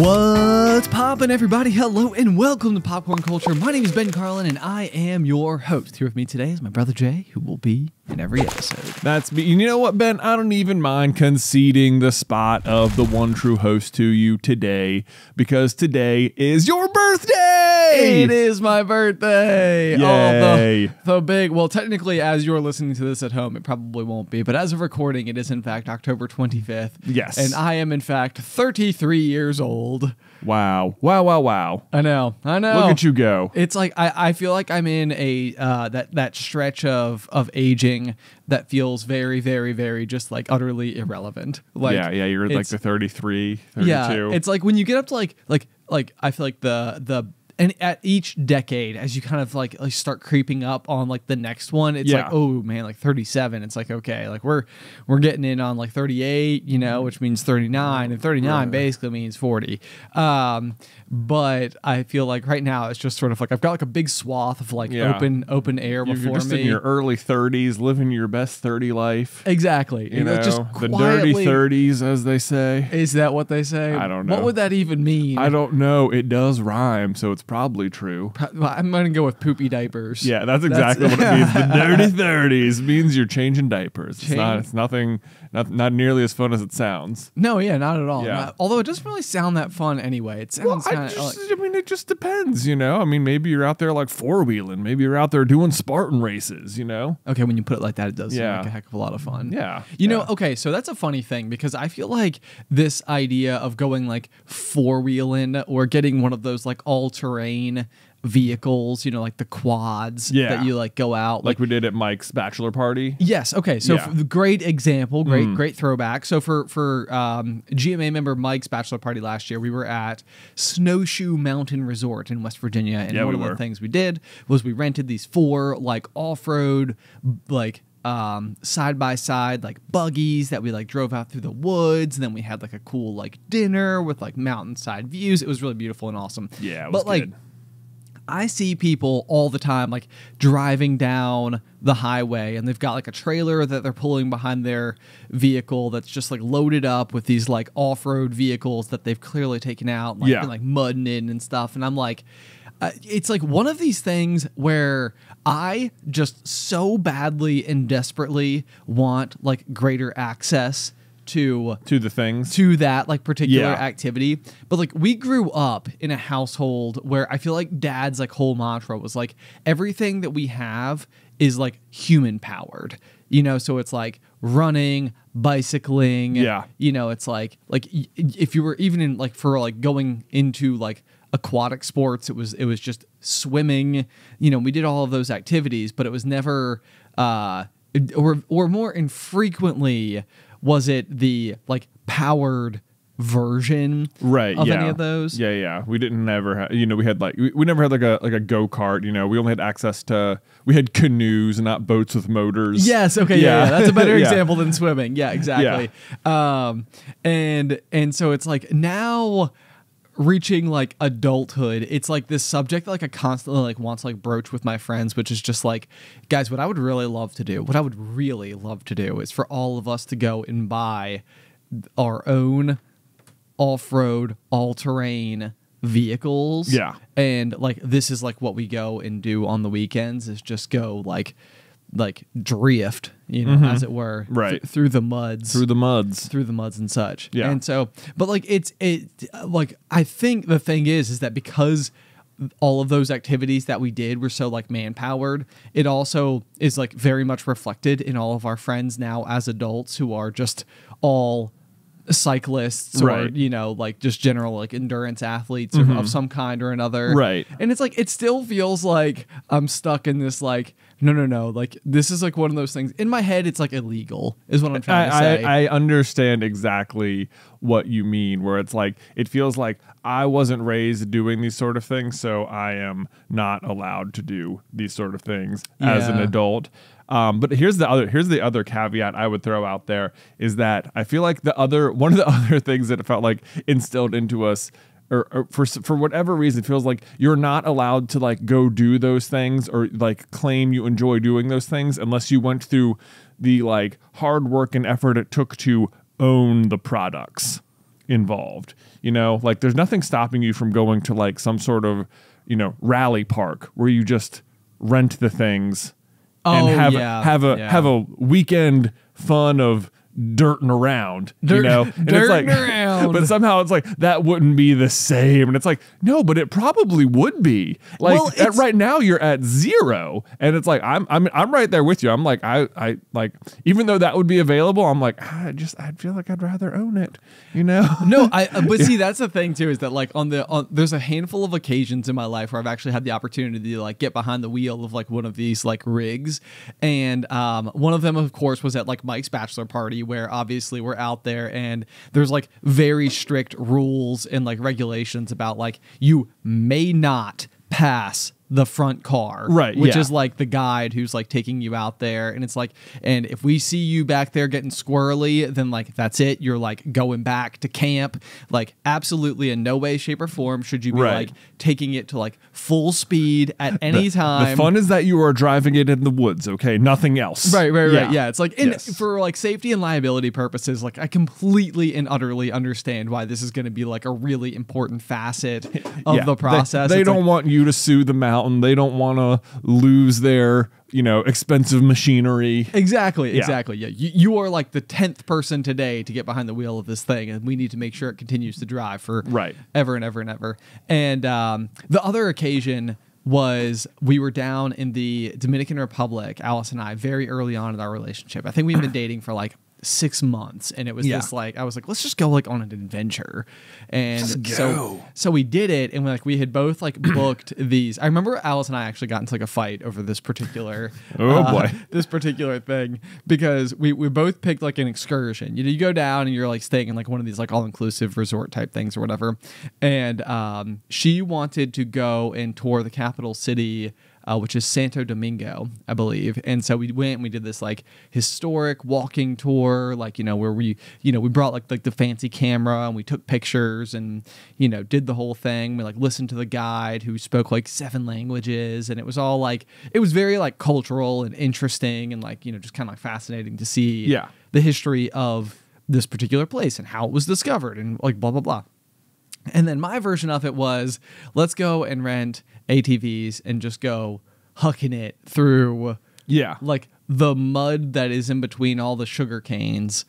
What's poppin', everybody? Hello and welcome to Popcorn Culture. My name is Ben Carlin, and I am your host. Here with me today is my brother Jay, who will be in every episode. That's me. You know what, Ben? I don't even mind conceding the spot of the one true host to you today because today is your birthday. It is my birthday. Yay. Oh, the, the big. Well, technically, as you're listening to this at home, it probably won't be. But as of recording, it is in fact October 25th. Yes. And I am in fact 33 years old. Wow. Wow, wow, wow. I know. I know. Look at you go. It's like I, I feel like I'm in a uh, that that stretch of of aging that feels very very very just like utterly irrelevant. Like yeah, yeah, you're like the 33, 32. yeah. It's like when you get up to like like like I feel like the the and at each decade as you kind of like, like start creeping up on like the next one it's like oh man like 37 it's like okay like we're we're getting in on like 38 you know which means 39 and 39 basically means 40 um but i feel like right now it's just sort of like i've got like a big swath of like Yeah. open open air you're before just me in your early 30s, living your best 30 life. exactly You know, Like, just the dirty 30s, as they say. is that what they say I don't what would that even mean I don't know. It does rhyme, so it's probably true. I'm gonna go with poopy diapers. Yeah, that's exactly what it means. The dirty thirties means you're changing diapers. It's not. It's nothing. Not not nearly as fun as it sounds. No, yeah, not at all. Yeah. Not- although it doesn't really sound that fun anyway. It Well, sounds I kind of just. I mean, it just depends. You know. I mean, maybe you're out there like four wheeling. Maybe you're out there doing Spartan races. You know. okay when you put it like that. It does Yeah. seem like a heck of a lot of fun. Yeah, You know, okay, so that's a funny thing because I feel like this idea of going like four wheeling or getting one of those like all terrain vehicles, you know, like the quads Yeah. that you like go out Like we did at Mike's bachelor party. Yes. Okay. So Yeah. Mm. great example, great great throwback. So for for um, GMA member Mike's bachelor party last year, we were at Snowshoe Mountain Resort in West Virginia, and Yeah, one we of the things we did was we rented these four like off road like um side by side like buggies that we like drove out through the woods and then we had like a cool like dinner with like mountainside views it was really beautiful and awesome Yeah, it was but like good. I see people all the time like driving down the highway and they've got like a trailer that they're pulling behind their vehicle that's just like loaded up with these like off-road vehicles that they've clearly taken out like Yeah. been, like mudding in and stuff and I'm like uh, it's like one of these things where I just so badly and desperately want like greater access to To the things. to that like particular Yeah. activity. But like we grew up in a household where I feel like dad's like whole mantra was like everything that we have is like human powered. You know, so it's like running, bicycling. Yeah. You know, it's like like if you were even in like for like going into like aquatic sports, it was it was just swimming. You know, we did all of those activities, but it was never uh or or more infrequently was it the like powered version right of yeah. any of those yeah yeah we didn't never have you know we had like we, we never had like a like a go-kart you know we only had access to we had canoes and not boats with motors Yes. Okay. Yeah. yeah, that's a better Yeah. example than swimming. Yeah. Exactly. Um, and and so it's like now reaching like adulthood, it's like this subject that like I constantly like want to like broach with my friends, which is just like, guys, what I would really love to do, what I would really love to do is for all of us to go and buy our own off-road, all-terrain vehicles. Yeah. And like this is like what we go and do on the weekends is just go like like drift, you know, as it were, Mm-hmm. Right. th- through the muds, through the muds through the muds and such. Yeah. And so, but like it's it like I think the thing is is that because all of those activities that we did were so like man powered, it also is like very much reflected in all of our friends now as adults who are just all cyclists or Right. you know like just general like endurance athletes or of mm-hmm. some kind or another. Right. and it's like it still feels like i'm stuck in this like no no no like this is like one of those things. In my head it's like illegal is what i'm trying to I, say. I, I understand exactly what you mean where it's like it feels like i wasn't raised doing these sort of things so i am not allowed to do these sort of things as an adult Um, but here's the other here's the other caveat I would throw out there is that I feel like the other one of the other things that felt like instilled into us or, or, for for whatever reason feels like you're not allowed to like go do those things or like claim you enjoy doing those things unless you went through the like hard work and effort it took to own the products involved you know? Like there's nothing stopping you from going to like some sort of you know rally park where you just rent the things and Oh, have yeah, have a yeah. have a weekend fun of dirting around you know? And dirting around. but somehow it's like that wouldn't be the same. And it's like no but it probably would be. Like Well, at, right now you're at zero. And it's like i'm i'm i'm right there with you. I'm like i i like even though that would be available i'm like ah, i just i'd feel like i'd rather own it you know? No, I but see that's the thing too is that like on the on, there's a handful of occasions in my life where I've actually had the opportunity to like get behind the wheel of like one of these like rigs, and um, one of them of course was at like Mike's bachelor party where obviously we're out there and there's like very strict rules and like regulations about like you may not pass the front car Right, which yeah. is like the guide who's like taking you out there and it's like and if we see you back there getting squirrely then like that's it you're like going back to camp like absolutely in no way shape or form should you be Right. like taking it to like full speed at any time the fun is that you are driving it in the woods okay nothing else Right, right, right. Yeah, it's like and Yes. for like safety and liability purposes, like I completely and utterly understand why this is going to be like a really important facet of Yeah. the process. They, It's don't like- want you to sue the mountain. And they don't want to lose their, you know, expensive machinery. Exactly, Yeah. exactly. Yeah, you, you are like the tenth person today to get behind the wheel of this thing, and we need to make sure it continues to drive for Right. ever and ever and ever. And um, the other occasion was we were down in the Dominican Republic, Alice and I, very early on in our relationship. I think we've been dating for like six months, and it was Yeah. this like I was like, let's just go like on an adventure, and so so we did it, and we, like we had both like booked these. I remember Alice and I actually got into like a fight over this particular. Oh, uh, boy. this particular thing because we, we both picked like an excursion. You know, you go down and you're like staying in like one of these like all inclusive resort type things or whatever. And um, she wanted to go and tour the capital city. Uh, which is Santo Domingo, I believe. And so we went and we did this like historic walking tour, like, you know, where we, you know, we brought like, like the fancy camera and we took pictures and, you know, did the whole thing. We like listened to the guide who spoke like seven languages. And it was all like, it was very like cultural and interesting and like, you know, just kind of like fascinating to see Yeah. the history of this particular place and how it was discovered and like blah, blah, blah. And then my version of it was let's go and rent ATVs and just go hucking it through Yeah. like the mud that is in between all the sugar canes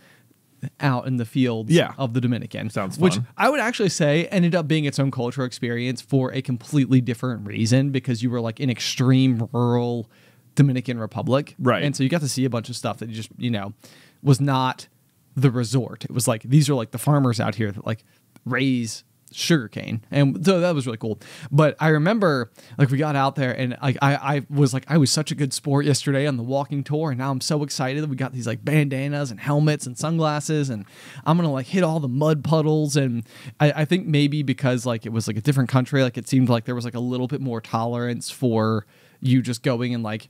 out in the fields Yeah. of the Dominican. Sounds fun. Which. I would actually say ended up being its own cultural experience for a completely different reason because you were like in extreme rural Dominican Republic. Right. And so you got to see a bunch of stuff that you just, you know, was not the resort. It was like these are like the farmers out here that like raise sugarcane. And so that was really cool. But I remember like we got out there and like I, I was like I was such a good sport yesterday on the walking tour and now I'm so excited that we got these like bandanas and helmets and sunglasses and I'm gonna like hit all the mud puddles and I, I think maybe because like it was like a different country, like it seemed like there was like a little bit more tolerance for you just going and like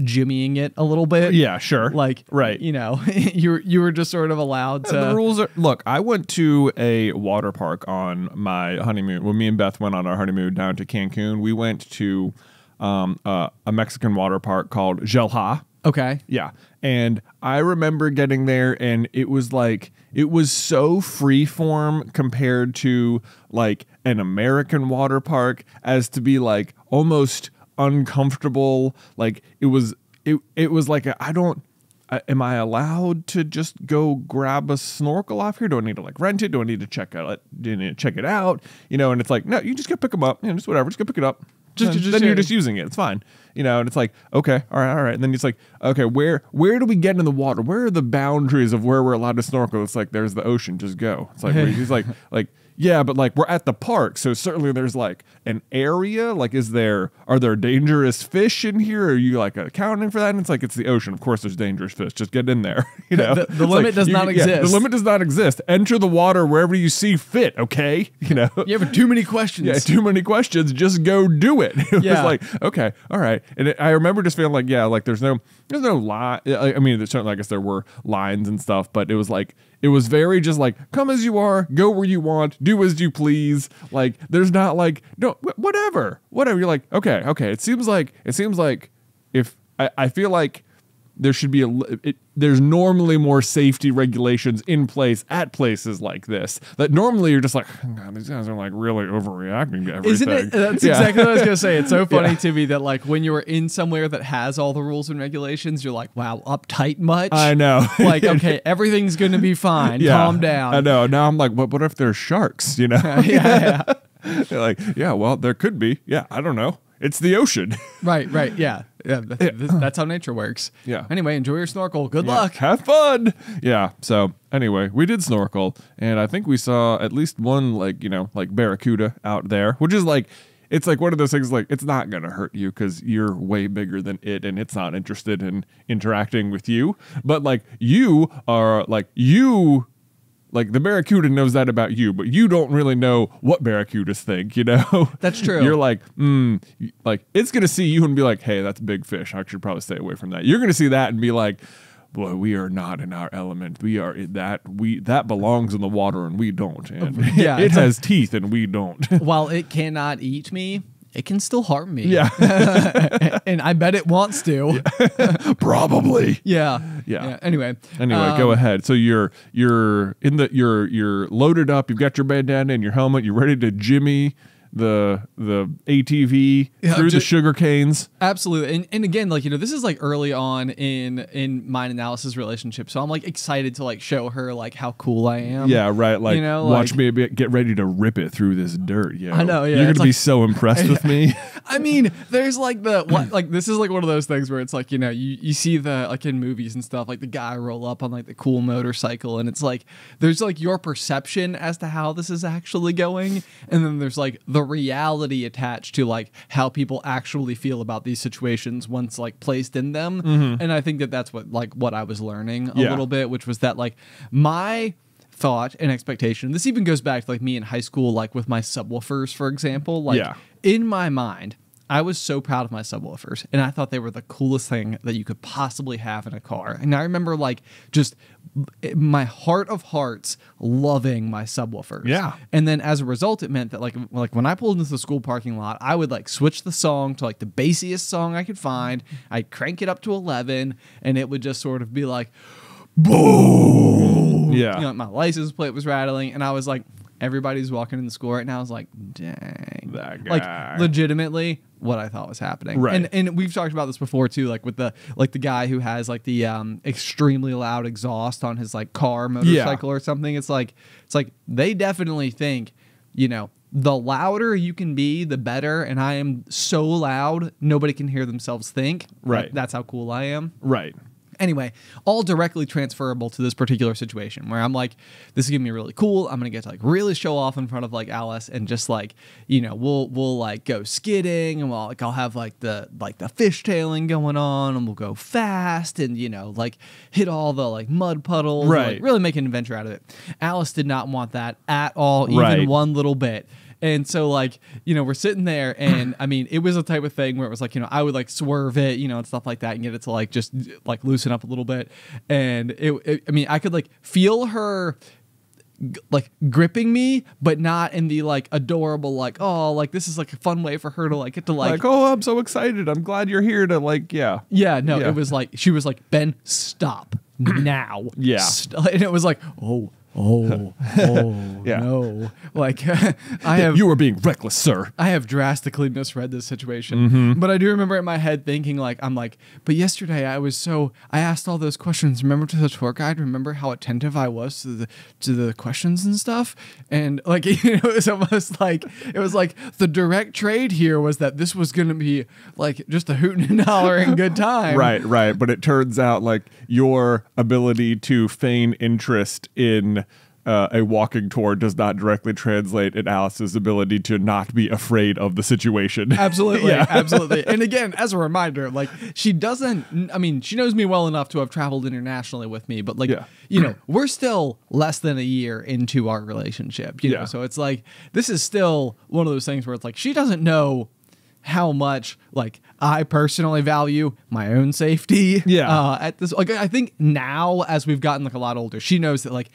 jimmying it a little bit. Yeah, sure. Like Right. you know, you were you were just sort of allowed to the rules are look i went to a water park on my honeymoon when me and beth went on our honeymoon down to cancun we went to um, uh, a mexican water park called Xel-Há Okay. yeah and i remember getting there and it was like it was so freeform compared to like an american water park as to be like almost uncomfortable like it was it, it was like I I don't I- am I allowed to just go grab a snorkel off here? Do I need to like rent it? Do I need to check it? Do I need to check it out? You know, and it's like, no, you just go pick them up. You know, just whatever. Just go pick it up. Just- then, just- then you're just using it. It's fine. You know, and it's like, okay, all right, all right. And then it's like, okay, where where do we get in the water? Where are the boundaries of where we're allowed to snorkel? It's like there's the ocean. Just go. It's like he's like like yeah, but like we're at the park, so certainly there's like an area. Like, is there are there dangerous fish in here? Are you like accounting for that? And it's like it's the ocean. Of course, there's dangerous fish. Just get in there. You know, The- the limit like, does not the exist. The limit does not exist. Enter the water wherever you see fit. Okay, you know. You have too many questions. Yeah, too many questions. Just go do it. It Yeah. was like, okay, all right. And it, I remember just feeling like, yeah, like there's no, there's no line. I mean, certainly, I guess there were lines and stuff, but it was like, it was very just like, come as you are, go where you want, do as you please. Like, there's not like, no, whatever, whatever. You're like, okay, okay. It seems like, it seems like if, I, I feel like there should be a it, there's normally more safety regulations in place at places like this that normally you're just like oh, God, these guys are like really overreacting to everything. Isn't it? That's Yeah. exactly what I was gonna say. It's so funny Yeah. to me that like when you're in somewhere that has all the rules and regulations, you're like, wow, uptight much. I know. like, okay, everything's gonna be fine. Yeah, Calm down. I know. Now I'm like, what? What if there's sharks? You know? yeah, yeah. They're like, yeah, well, there could be. Yeah, I don't know. It's the ocean. Right, right. Yeah. Yeah. th- th- that's how nature works. Yeah. Anyway, enjoy your snorkel. Good Yeah, luck. Have fun. Yeah. So anyway, we did snorkel, and I think we saw at least one like you know like barracuda out there, which is like. It's like one of those things like it's not going to hurt you because you're way bigger than it and it's not interested in interacting with you. But like you are like you like the barracuda knows that about you, but you don't really know what barracudas think, you know? That's true. You're like, mm, like it's gonna see you and be like, hey, that's a big fish. I should probably stay away from that. You're gonna see that and be like, boy, we are not in our element. We are in that we that belongs in the water and we don't. And Yeah. it has teeth and we don't. While it cannot eat me, it can still harm me. yeah, and I bet it wants to. probably. Yeah. Yeah. Anyway. Anyway, go um, ahead. So you're you're in the you're you're loaded up. You've got your bandana and your helmet. You're ready to jimmy the the ATV Yeah, through the sugar canes. Absolutely. And and again, like, you know, this is like early on in in me and Alice's relationship. So I'm like excited to like show her like how cool I am. Yeah, right. Like, you know, watch like- me be- get ready to rip it through this dirt. Yeah, I know, yeah, you're gonna be so impressed with me. I mean, there's like the what, like this is like one of those things where it's like you know you you see the like in movies and stuff like the guy roll up on like the cool motorcycle and it's like there's like your perception as to how this is actually going and then there's like the reality attached to like how people actually feel about these situations once like placed in them mm-hmm. and I think that that's what like what I was learning a Yeah. little bit which was that like my thought and expectation this even goes back to like me in high school like with my subwoofers for example like Yeah. in my mind, I was so proud of my subwoofers, and I thought they were the coolest thing that you could possibly have in a car. And I remember like just eh, my heart of hearts loving my subwoofers. Yeah. And then as a result, it meant that like like when I pulled into the school parking lot, I would like switch the song to like the bassiest song I could find. I'd crank it up to eleven, and it would just sort of be like, boom. Yeah. You know, my license plate was rattling, and I was like, everybody's walking in the school right now. is like, dang. That guy. Like legitimately what I thought was happening. Right. And and we've talked about this before too, like with the like the guy who has like the um extremely loud exhaust on his like car motorcycle or something. It's like it's like they definitely think, you know, the louder you can be, the better. And I am so loud, nobody can hear themselves think. Like, Right. that's how cool I am. right. Anyway, all directly transferable to this particular situation where I'm like, this is gonna be really cool. I'm gonna get to like really show off in front of like Alice and just like, you know, we'll we'll like go skidding and we'll like I'll have like the like the fishtailing going on and we'll go fast and you know like hit all the like mud puddles, and, like, Right. really make an adventure out of it. Alice did not want that at all, even Right. one little bit. And so, like, you know, we're sitting there, and I mean, it was a type of thing where it was like, you know, I would like swerve it, you know, and stuff like that, and get it to like just like loosen up a little bit. And it, it I mean, I could like feel her like gripping me, but not in the like adorable, like, oh, like this is like a fun way for her to like get to like, Like, oh, I'm so excited. I'm glad you're here to like, yeah. yeah, no, Yeah. it was like she was like, Ben, stop now. Yeah. St-" and it was like, oh, oh, oh, Yeah. no, like I have You are being reckless, sir. I have drastically misread this situation. Mm-hmm. But I do remember in my head thinking like I'm like, but yesterday I was so I asked all those questions. Remember to the tour guide, remember how attentive I was to the to the questions and stuff? And like you know, it was almost like it was like the direct trade here was that this was gonna be like just a hooting and hollering good time. Right, right. But it turns out like your ability to feign interest in uh, a walking tour does not directly translate in Alice's ability to not be afraid of the situation. Absolutely, Yeah. absolutely. And again, as a reminder, like she doesn't. I mean, she knows me well enough to have traveled internationally with me, but like Yeah. you know, we're still less than a year into our relationship. You know, Yeah. so it's like this is still one of those things where it's like she doesn't know how much like I personally value my own safety. Yeah. Uh, at this, like I think now as we've gotten like a lot older, she knows that like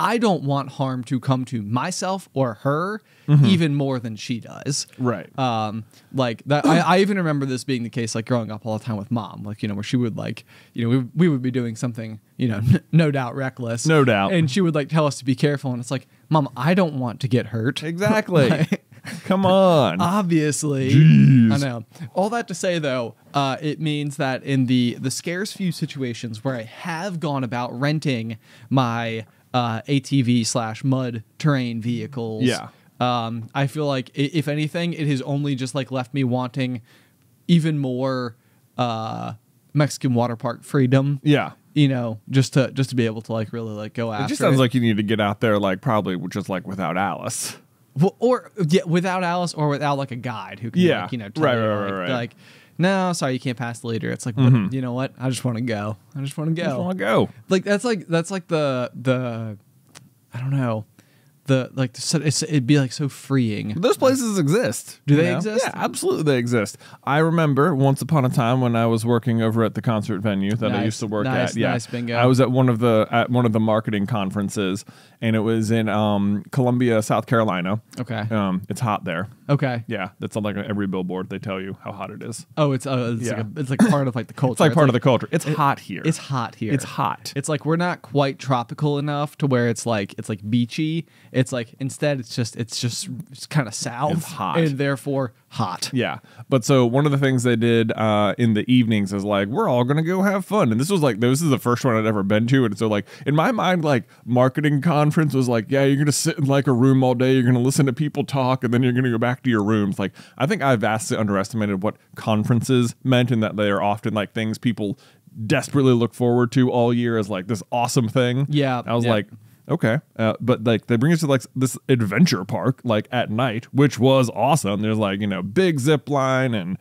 I don't want harm to come to myself or her even more than she does. Right. Um, like that. I, I even remember this being the case, like growing up all the time with mom, like you know, where she would like, you know, we, we would be doing something, you know, no doubt reckless, No doubt. and she would like tell us to be careful, and it's like, mom, I don't want to get hurt. exactly. Come on. Obviously, Jeez. I know. All that to say, though, uh, it means that in the the scarce few situations where I have gone about renting my uh, ATV slash mud terrain vehicles, Yeah. um, I feel like if anything, it has only just like left me wanting even more uh, Mexican water park freedom. yeah. You know, just to just to be able to like really like go after It just sounds like you need to get out there, like probably just like without Alice. Well, or yeah, without Alice or without like a guide who can Yeah. like, you know tell Right, you, right, like, right, right. like no sorry you can't pass the leader it's like but you know what I just want to go I just want to I just go want to go. like that's like that's like the the I don't know the like the, it's, it'd be like so freeing those places exist. Do they know? exist? Yeah, absolutely they exist. I remember once upon a time when I was working over at the concert venue that I used to work nice, at. Yeah, nice, bingo. I was at one of the at one of the marketing conferences, and it was in um, Columbia, South Carolina. okay Um, it's hot there. Okay Yeah, that's on like every billboard. They tell you how hot it is. oh it's uh, it's Yeah. like a, it's like part of like the culture It's like part of the culture. It's hot here. it's hot here It's hot. It's like we're not quite tropical enough to where it's like it's like beachy. It's like instead it's just it's just it's kind of south It's hot. and therefore hot. Yeah. But so one of the things they did uh, in the evenings is like, we're all going to go have fun. And this was like, this is the first one I'd ever been to. And so, like, in my mind, like, marketing conference was like, yeah, you're going to sit in like a room all day. You're going to listen to people talk and then you're going to go back to your rooms. Like, I think I vastly underestimated what conferences meant and that they are often like things people desperately look forward to all year as like this awesome thing. Yeah, I was yeah. like, okay uh, but like they bring us to like this adventure park like at night which was awesome there's like you know big zip line and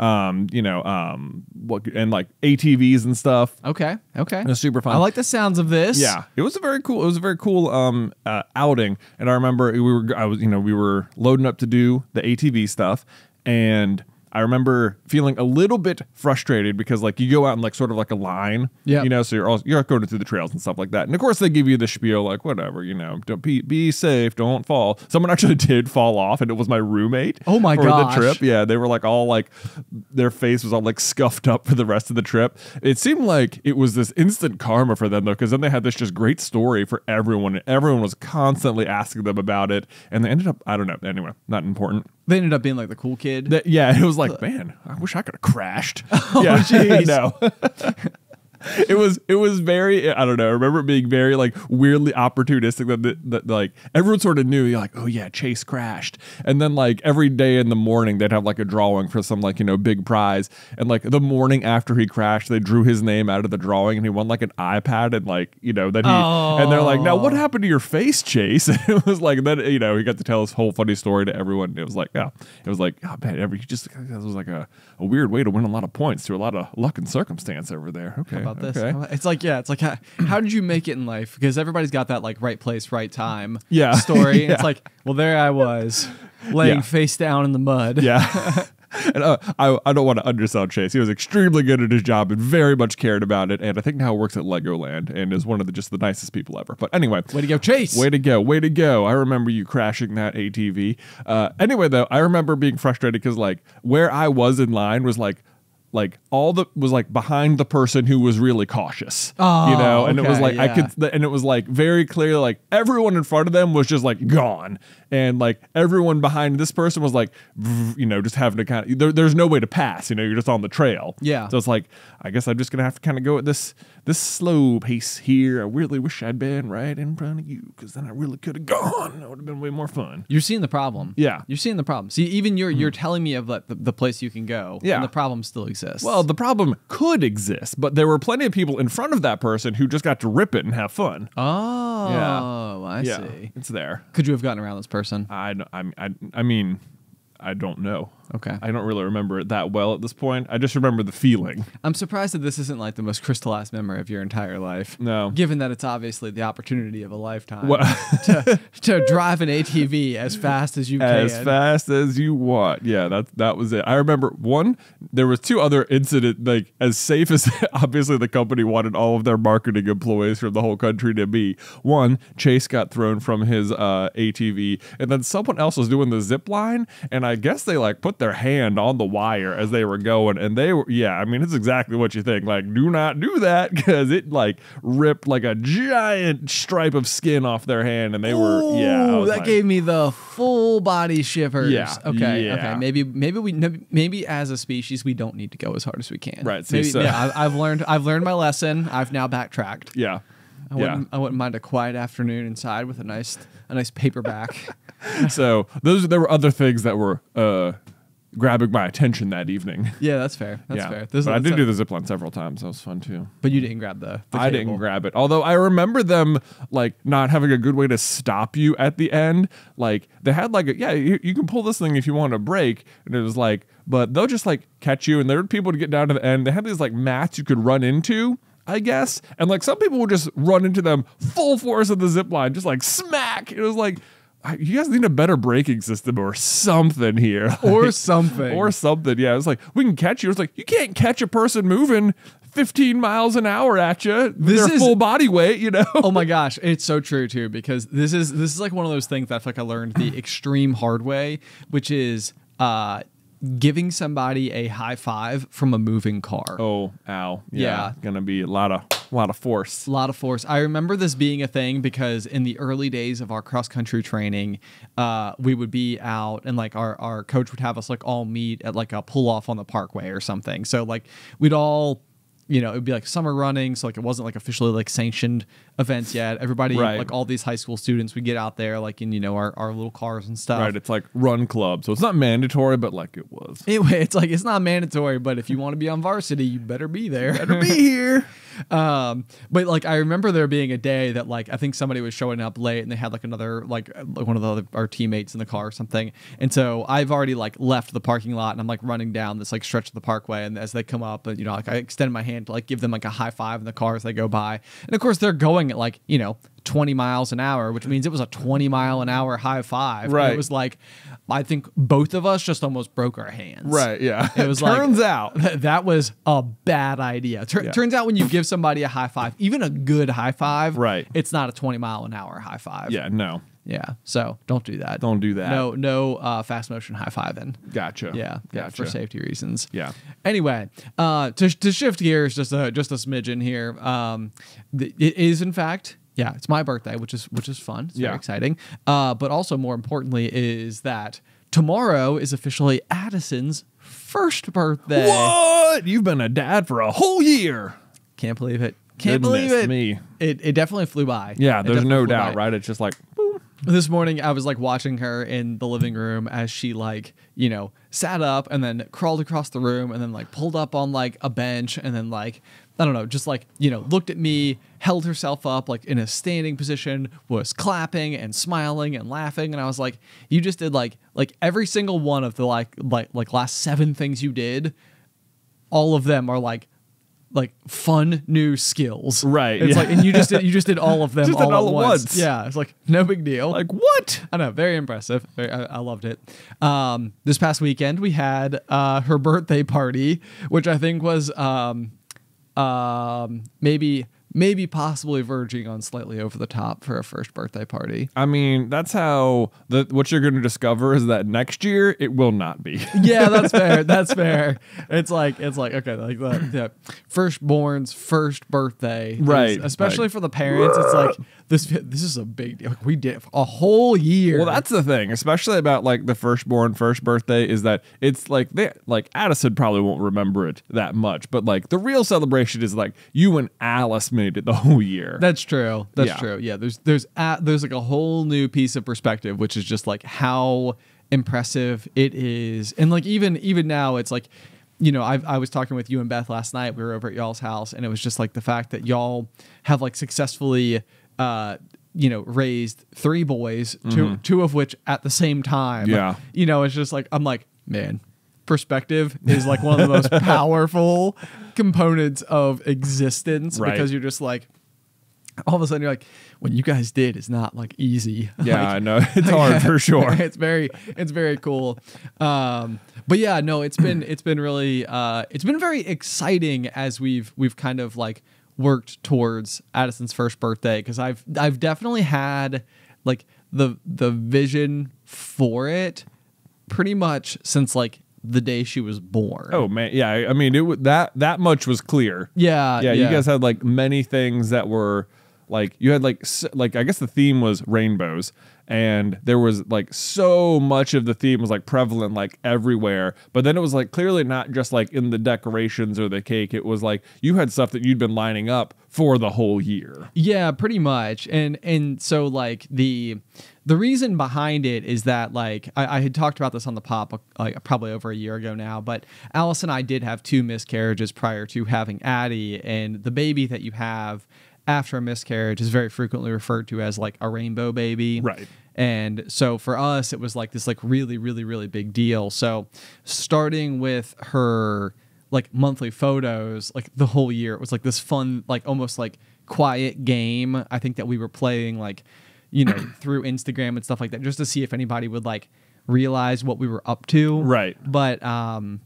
um you know um what and like atvs and stuff Okay. Okay. it was super fun I like the sounds of this. yeah, it was a very cool. It was a very cool um uh, outing, and I remember we were I was you know we were loading up to do the ATV stuff, and I remember feeling a little bit frustrated because like you go out in like sort of like a line, Yeah. you know, so you're all, you're going through the trails and stuff like that, and of course they give you the spiel like whatever, you know, don't be be safe, don't fall. Someone actually did fall off, and it was my roommate. Oh my for gosh. the trip. Yeah, they were like all like their face was all like scuffed up for the rest of the trip. It seemed like it was this instant karma for them though, because then they had this just great story for everyone. and Everyone was constantly asking them about it, and they ended up I don't know. Anyway, not important. They ended up being like the cool kid. That, yeah, it was like uh, man, I wish I could have crashed. Oh, yeah, no. it was it was very I don't know. I remember it being very like weirdly opportunistic that, that, that like everyone sort of knew. You're like, oh yeah, Chase crashed, and then like every day in the morning they'd have like a drawing for some like you know big prize, and like the morning after he crashed, they drew his name out of the drawing, and he won like an iPad, and like you know then he and they're like, now what Oh. happened to your face, Chase? And it was like then you know he got to tell his whole funny story to everyone. It was like yeah, it was like oh man, every just it was like a, a weird way to win a lot of points through a lot of luck and circumstance over there. Okay, about this? okay. It's like yeah, it's like how, how did you make it in life? Because everybody's got that like right place, right time Yeah. story. Yeah. it's like, well, there I was, laying Yeah. face down in the mud. Yeah. and uh, I, I don't want to undersell Chase. He was extremely good at his job and very much cared about it. And I think now works at Legoland and is one of the just the nicest people ever. But anyway, Way to go, Chase. Way to go. Way to go. I remember you crashing that ATV. Uh, anyway, though, I remember being frustrated because, like, where I was in line was like, like all the was like behind the person who was really cautious, you Oh, know, and it was okay, like I could, and it was like very clear, like everyone in front of them was just like gone, and like everyone behind this person was like, you know, just having to kind of there, there's no way to pass, you know, you're just on the trail, Yeah. So it's like I guess I'm just gonna have to kind of go at this this slow pace here. I really wish I'd been right in front of you because then I really could have gone. That would have been way more fun. You're seeing the problem. Yeah. You're seeing the problem. See, even you're you're hmm. telling me of like the, the place you can go. Yeah. And the problem still exists. Well, the problem could exist, but there were plenty of people in front of that person who just got to rip it and have fun. oh, Yeah. I yeah, see. it's there. Could you have gotten around this person? I, I, I, I mean, I don't know. Okay. I don't really remember it that well at this point. I just remember the feeling. I'm surprised that this isn't like the most crystallized memory of your entire life. No. Given that it's obviously the opportunity of a lifetime to, to drive an ATV as fast as you as can. fast as you want. Yeah, that that was it. I remember one. There was two other incident like as safe as obviously the company wanted all of their marketing employees from the whole country to be. One, Chase got thrown from his uh, ATV, and then someone else was doing the zip line, and I guess they like put their hand on the wire as they were going, and they were yeah. I mean, it's exactly what you think. Like, do not do that because it like ripped like a giant stripe of skin off their hand, and they were yeah. Ooh, that like, gave me the full body shivers. Yeah, Okay. yeah. Okay. Maybe maybe we maybe as a species we don't need to go as hard as we can. Right, see, Maybe, so- yeah. I've learned I've learned my lesson. I've now backtracked. yeah. I yeah. wouldn't I wouldn't mind a quiet afternoon inside with a nice a nice paperback. so those there were other things that were uh, grabbing my attention that evening. yeah, that's fair. That's yeah, fair. This, but I did do the zip line several times. That was fun too. But you didn't grab the. the I didn't grab it. Although I remember them like not having a good way to stop you at the end. Like they had like a, yeah, you, you can pull this thing if you want to break, and it was like, but they'll just like catch you, and there were people to get down to the end. They had these like mats you could run into. I guess, and like some people would just run into them full force of the zip line, just like smack. It was like, you guys need a better braking system or something here, or something. or something. Yeah, it's like we can catch you. It's like you can't catch a person moving 15 miles an hour at you. This Their is- full body weight, you know. oh my gosh, it's so true too because this is this is like one of those things that I like I learned the extreme hard way, which is uh giving somebody a high five from a moving car. Oh, ow. Yeah, Yeah. gonna be a lot of a lot of force. A lot of force. I remember this being a thing because in the early days of our cross country training, uh, we would be out and like our, our coach would have us like all meet at like a pull off on the parkway or something. So like we'd all, you know, it would be like summer running. So like it wasn't like officially like sanctioned events yet. Everybody, Right. like all these high school students we get out there like in, you know, our, our little cars and stuff. Right, it's like run club, so it's not mandatory, but like it was. Anyway, it's like it's not mandatory, but if you want to be on varsity, you better be there. Better be here. Um, but like I remember there being a day that like I think somebody was showing up late and they had like another like like one of the other, our teammates in the car or something. And so I've already like left the parking lot and I'm like running down this like stretch of the parkway and as they come up and you know like I extend my hand to like give them like a high five in the car as they go by. And of course they're going at like, you know, 20 miles an hour, which means it was a 20 mile an hour high five. Right. it was like I think both of us just almost broke our hands. Right, yeah. It was like- turns out. Th- that was a bad idea. Tur- Yeah. Turns out when you give somebody a high five, even a good high five, Right. it's not a 20 mile an hour high five. Yeah, no. Yeah. So don't do that. Don't do that. No, no uh, fast motion high fiving. Gotcha. Yeah, yeah, for safety reasons. Yeah. Anyway, uh, to, to shift gears just a just a smidgen here. Um, th- it is in fact, yeah, it's my birthday, which is which is fun. It's Yeah. very exciting. Uh, but also more importantly is that tomorrow is officially Addison's first birthday. What? You've been a dad for a whole year. Can't believe it. Can't Goodness believe it. me. It it definitely flew by. Yeah, It there's no doubt, by. right? It's just like. This morning I was like watching her in the living room as she like, you know, sat up and then crawled across the room and then like pulled up on like a bench and then like I don't know, just like, you know, looked at me, held herself up like in a standing position, was clapping and smiling and laughing. And I was like, you just did like like every single one of the like like like last 7 things you did, all of them are like like fun new skills. Right, It's yeah. like and you just did you just did all of them Just all, did all at at once. once. Yeah, it's like no big deal. Like what? I know, very impressive. Very, I, I loved it. Um, this past weekend, we had uh, her birthday party, which I think was um, um, maybe maybe possibly verging on slightly over the top for a first birthday party. I mean, that's how the what you're going to discover is that next year it will not be. Yeah, that's fair. That's fair. It's like it's like okay, like the, the firstborn's first birthday, Right, Especially like- for the parents, it's like this. This is a big deal. Like, we did a whole year. Well, that's the thing, especially about like the firstborn first birthday, is that it's like they like Addison probably won't remember it that much, but like the real celebration is like you and Alice made it the whole year. That's true. That's Yeah. true. Yeah, there's there's a there's like a whole new piece of perspective, which is just like how impressive it is, and like even even now, it's like, you know, I I was talking with you and Beth last night. We were over at y'all's house, and it was just like the fact that y'all have like successfully, uh, you know, raised three boys, two two of which at the same time. Yeah. you know, it's just like I'm like, man, perspective is like one of the most powerful components of existence Right. because you're just like all of a sudden you're like what you guys did is not like easy Yeah, Like, I know it's hard for sure. it's very it's very cool um but yeah no it's been it's been really uh it's been very exciting as we've we've kind of like worked towards addison's first birthday because i've i've definitely had like the the vision for it pretty much since like the day she was born Oh man, yeah. I mean, it that that much was clear. yeah yeah, you guys had like many things that were like you had like like I guess the theme was rainbows and there was like so much of the theme was like prevalent like everywhere. But then it was like clearly not just like in the decorations or the cake. It was like you had stuff that you'd been lining up for the whole year. Yeah, pretty much. And and so like the the reason behind it is that like I, I had talked about this on the pop uh, like probably over a year ago now, but Alice and I did have two miscarriages prior to having Addie, and the baby that you have after a miscarriage is very frequently referred to as like a rainbow baby. Right. And so for us, it was like this like really, really, really big deal. So starting with her like monthly photos, like the whole year, it was like this fun, like almost like quiet game. I think that we were playing like, you know, through Instagram and stuff like that, just to see if anybody would like realize what we were up to. Right. But um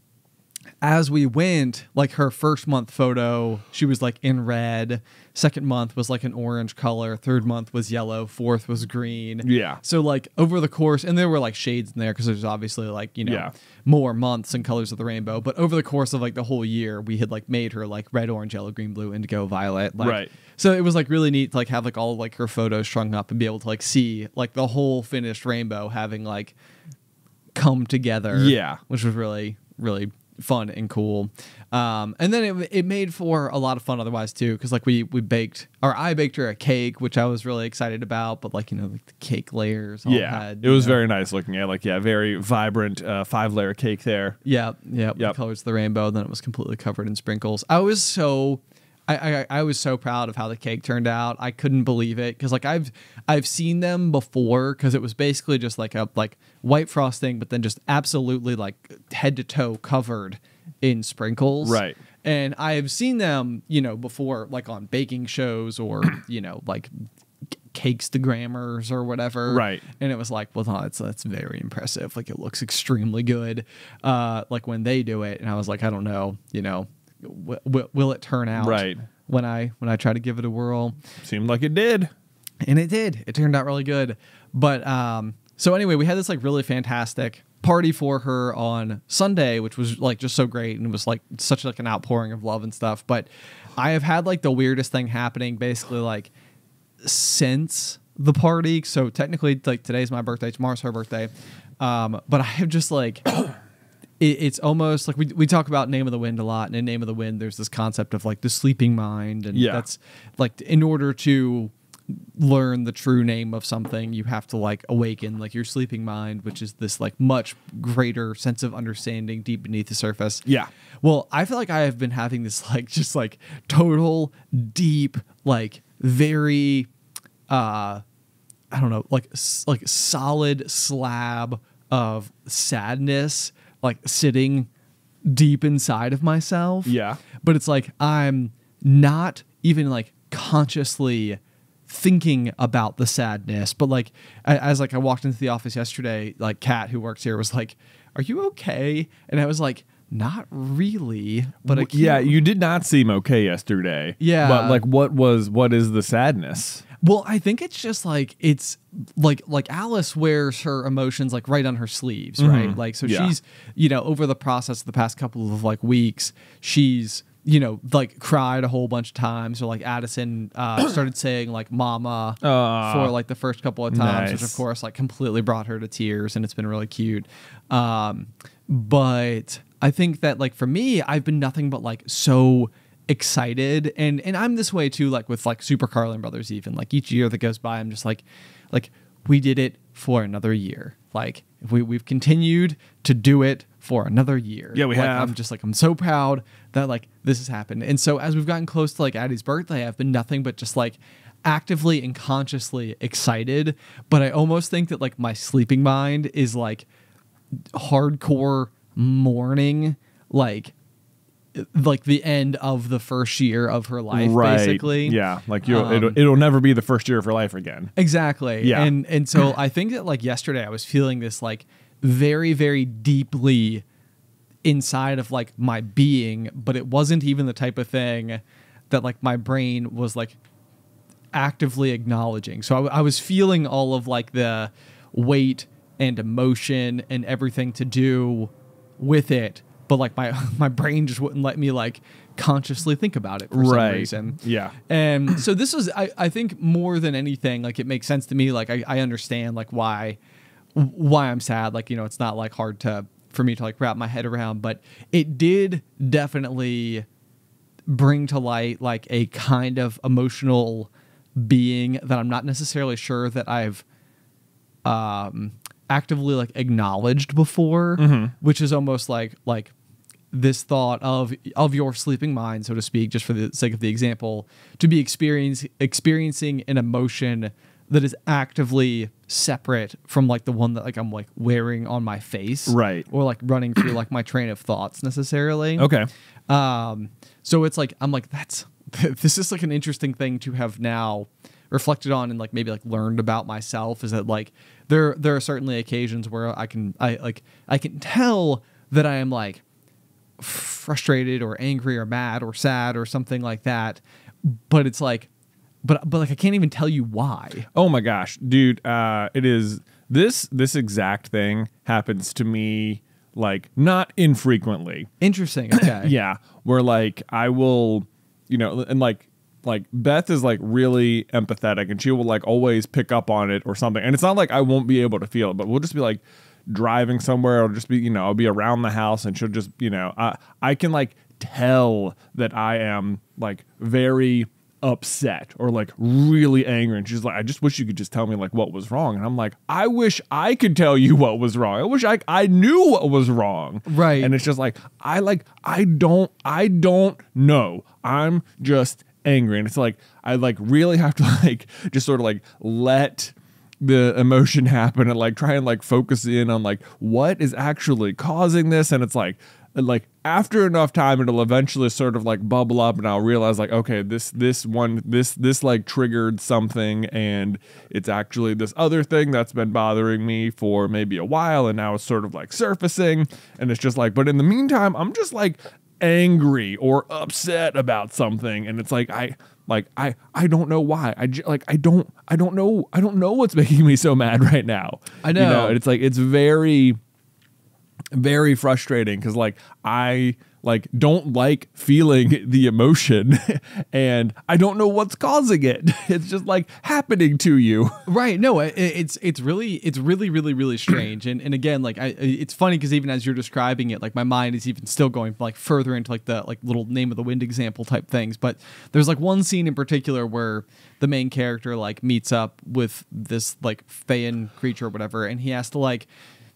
as we went, like her first month photo, she was like in red. Second month was like an orange color. Third month was yellow. Fourth was green. Yeah. So like over the course, and there were like shades in there because there's obviously like you know Yeah. more months and colors of the rainbow. But over the course of like the whole year, we had like made her like red, orange, yellow, green, blue, indigo, violet. Like, Right. So it was like really neat to like have like all like her photos strung up and be able to like see like the whole finished rainbow having like come together. Yeah. Which was really, really fun and cool. Um, and then it, it made for a lot of fun otherwise too. Cause like we, we baked or I baked her a cake, which I was really excited about, but like, you know, like the cake layers. all yeah had, it was know- very nice looking Yeah, like yeah very vibrant uh, five layer cake there Yeah, yeah. Yep. The colors of the rainbow. Then it was completely covered in sprinkles. I was so, I, I, I was so proud of how the cake turned out. I couldn't believe it because like I've I've seen them before because it was basically just like a like white frosting, but then just absolutely like head to toe covered in sprinkles. Right. And I have seen them, you know, before like on baking shows or you know like cakes to grammars or whatever Right. and it was like well no, that's that's very impressive like it looks extremely good uh like when they do it and i was like i don't know you know w- w- will it turn out Right. when i when i try to give it a whirl? Seemed like it did. And it did. It turned out really good. But um so anyway we had this like really fantastic party for her on sunday which was like just so great and it was like such like an outpouring of love and stuff. But i have had like the weirdest thing happening basically like since the party. So technically like today's my birthday tomorrow's her birthday. Um but i have just like it, it's almost like we, we talk about name of the wind a lot and in name of the wind there's this concept of like the sleeping mind and Yeah. that's like in order to learn the true name of something you have to like awaken like your sleeping mind which is this like much greater sense of understanding deep beneath the surface Yeah. well i feel like i have been having this like just like total deep like very uh I don't know, like like solid slab of sadness like sitting deep inside of myself. Yeah. But it's like I'm not even like consciously thinking about the sadness, but like as like I walked into the office yesterday, like Kat who works here was like, "Are you okay?" And I was like, "Not really." But yeah, you did not seem okay yesterday. Yeah. But like what was what is the sadness? Well, I think it's just like it's like like Alice wears her emotions like right on her sleeves, right? Like so Yeah. she's you know over the process of the past couple of like weeks, she's you know like cried a whole bunch of times or like Addison uh, started saying like mama Aw. for like the first couple of times, which of course like completely brought her to tears and it's been really cute. Um, but I think that like for me, I've been nothing but like so excited. And and I'm this way too like with like Super Carlin Brothers even like each year that goes by I'm just like like we did it for another year. Like we we've continued to do it for another year. Yeah, we Like, have. I'm just like I'm so proud that like this has happened. And so as we've gotten close to like Addie's birthday I've been nothing but just like actively and consciously excited. But I almost think that like my sleeping mind is like hardcore mourning like like the end of the first year of her life basically Yeah, like you, Um, it'll, it'll never be the first year of her life again. Exactly. Yeah. And and so I think that like yesterday I was feeling this like very very deeply inside of like my being, but it wasn't even the type of thing that like my brain was like actively acknowledging. So I, I was feeling all of like the weight and emotion and everything to do with it, but like my my brain just wouldn't let me like consciously think about it for some Right. reason. Yeah. And so this was, I, I think, more than anything, like it makes sense to me. Like I, I understand like why why I'm sad. Like you know, it's not like hard to for me to like wrap my head around, but it did definitely bring to light like a kind of emotional being that I'm not necessarily sure that I've um actively like acknowledged before which is almost like like this thought of of your sleeping mind so to speak just for the sake of the example to be experience experiencing an emotion that is actively separate from like the one that like I'm like wearing on my face Right. or like running through like my train of thoughts necessarily Okay. um, so it's like I'm like that's this is like an interesting thing to have now reflected on and like maybe like learned about myself is that like there there are certainly occasions where I can I like I can tell that I am like frustrated or angry or mad or sad or something like that, but it's like but but like I can't even tell you why. Oh my gosh, dude, uh, it is this this exact thing happens to me like not infrequently. Interesting. Okay. Yeah, where like I will, you know, and like like Beth is like really empathetic and she will like always pick up on it or something. And it's not like I won't be able to feel it, but we'll just be like driving somewhere or just be, you know, I'll be around the house and she'll just, you know, I I can like tell that I am like very upset or like really angry. And she's like I just wish you could just tell me like what was wrong. And I'm like I wish I could tell you what was wrong. I wish I I knew what was wrong. Right. and it's just like I like I don't I don't know. I'm just angry. And it's like I like really have to like just sort of like let the emotion happen and like try and like focus in on like what is actually causing this and it's like like after enough time it'll eventually sort of like bubble up and I'll realize like okay this this one this this like triggered something and it's actually this other thing that's been bothering me for maybe a while and now it's sort of like surfacing and it's just like but in the meantime I'm just like angry or upset about something and it's like I like I I don't know why I j- like I don't I don't know I don't know what's making me so mad right now I You know. and it's like it's very very frustrating because like I like don't like feeling the emotion and I don't know what's causing it. It's just like happening to you. Right. No, it, it's it's really it's really really really strange. And and again, like I, it's funny because even as you're describing it, like my mind is even still going like further into like the like little name of the wind example type things. But there's like one scene in particular where the main character like meets up with this like Feyan creature or whatever, and he has to like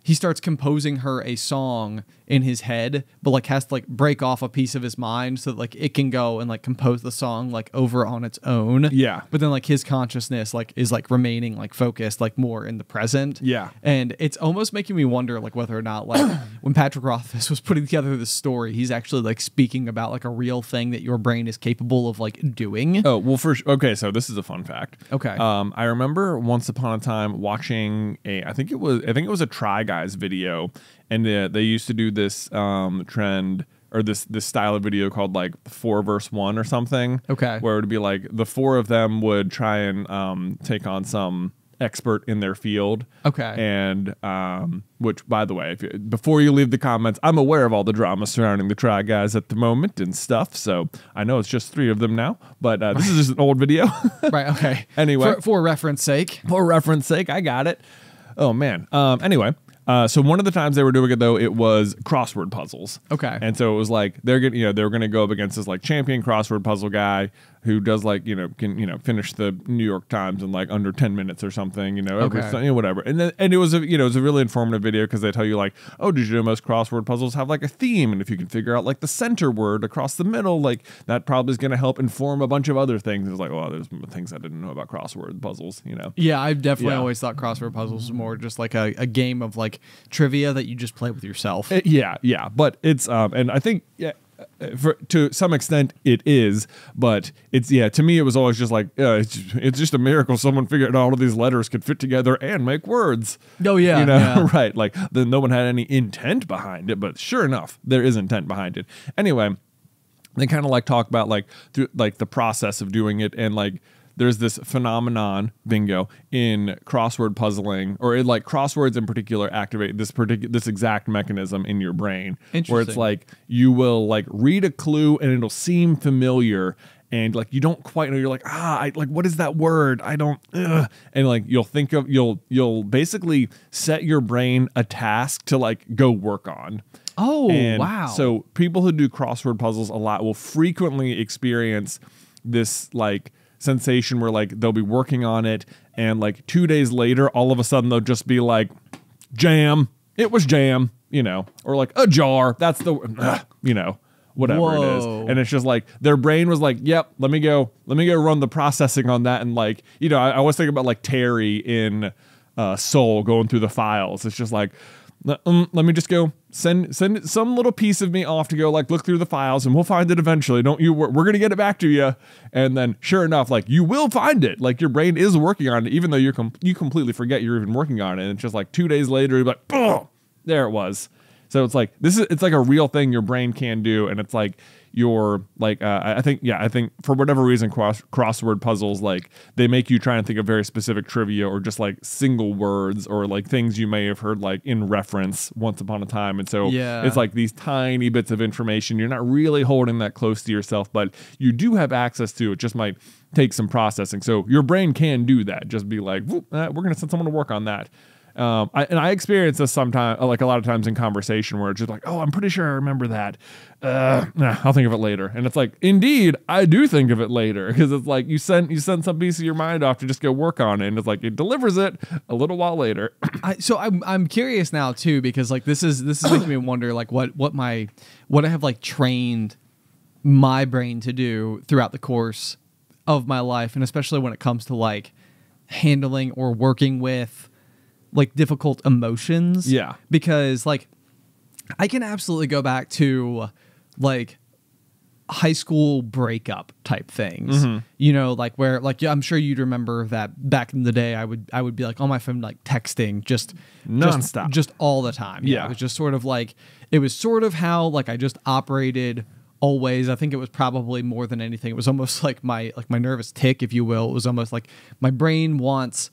he starts composing her a song in his head, but like has to like break off a piece of his mind so that like it can go and like compose the song like over on its own. Yeah. But then like his consciousness like is like remaining like focused like more in the present. Yeah. And it's almost making me wonder like whether or not like when Patrick Rothfuss was putting together this story, he's actually like speaking about like a real thing that your brain is capable of like doing. Oh well, for okay. So this is a fun fact. Okay. Um, I remember once upon a time watching a. I think it was. I think it was a Try Guys video, and uh, they used to do this um trend or this this style of video called like four verse one or something. Okay. Where it would be like the four of them would try and um take on some expert in their field. Okay. And um, which, by the way, if you, before you leave the comments, I'm aware of all the drama surrounding the Try Guys at the moment and stuff. So I know it's just three of them now, but uh, this is just an old video. right. Okay. Anyway. for, for reference sake. For reference sake, I got it. Oh man. Um, anyway, uh, so one of the times they were doing it though, it was crossword puzzles. Okay. And so it was like they're gonna, you know, they were gonna go up against this like champion crossword puzzle guy who does like you know can you know finish the New York Times in like under ten minutes or something, you know, every, Okay. you know whatever. And then and it was a you know it was a really informative video because they tell you like, oh, did you know most crossword puzzles have like a theme, and if you can figure out like the center word across the middle, like that probably is gonna help inform a bunch of other things. It was like, oh, there's things I didn't know about crossword puzzles, you know. Yeah, I've definitely Yeah. always thought crossword puzzles was more just like a, a game of like trivia that you just play with yourself. Uh, yeah, yeah, but it's um, and I think yeah, for to some extent it is, but it's yeah. To me, it was always just like uh, it's, it's just a miracle someone figured out all of these letters could fit together and make words. Oh, yeah, you know, yeah. right? Like then no one had any intent behind it, but sure enough, there is intent behind it. Anyway, they kind of like talk about like through like the process of doing it and like there's this phenomenon bingo in crossword puzzling or in like crosswords in particular activate this particular this exact mechanism in your brain. Where it's like you will like read a clue and it'll seem familiar and like you don't quite know. You're like ah I, like what is that word? I don't ugh. and like you'll think of you'll you'll basically set your brain a task to like go work on. Oh and wow! So people who do crossword puzzles a lot will frequently experience this like sensation where like they'll be working on it and like 2 days later all of a sudden they'll just be like jam. It was jam, you know, or like a jar. That's the ugh, you know, whatever it Whoa. is. And it's just like their brain was like, "Yep, let me go. Let me go run the processing on that." And like, you know, I, I always think about like Terry in uh, Soul going through the files. It's just like, um, let me just go send send some little piece of me off to go like look through the files and we'll find it eventually. Don't you? We're, we're gonna get it back to you. And then sure enough, like you will find it. Like your brain is working on it, even though you're com- you completely forget you're even working on it. And it's just like two days later, you're like, oh, there it was. So it's like this is it's like a real thing your brain can do, and it's like your like uh, I think yeah I think for whatever reason cross crossword puzzles like they make you try and think of very specific trivia or just like single words or like things you may have heard like in reference once upon a time, and so Yeah. it's like these tiny bits of information you're not really holding that close to yourself, but you do have access to it. Just might take some processing. So your brain can do that. Just be like, "Whoop, uh, we're gonna send someone to work on that. Um, I, and I experience this sometimes, like a lot of times in conversation, where it's just like, "Oh, I'm pretty sure I remember that. Uh, nah, I'll think of it later." And it's like, indeed, I do think of it later because it's like you send you send some piece of your mind off to just go work on it, and it's like it delivers it a little while later. I, so I'm I'm curious now too because like this is this is making me wonder like what what my what I have like trained my brain to do throughout the course of my life and especially when it comes to like handling or working with like difficult emotions. Yeah. Because like I can absolutely go back to like high school breakup type things. Mm-hmm. You know, like where like yeah, I'm sure you'd remember that back in the day I would I would be like on my phone like texting just just- Nonstop. just, all the time. Yeah. Yeah. It was just sort of like it was sort of how like I just operated always. I think it was probably more than anything. It was almost like my like my nervous tick, if you will. It was almost like my brain wants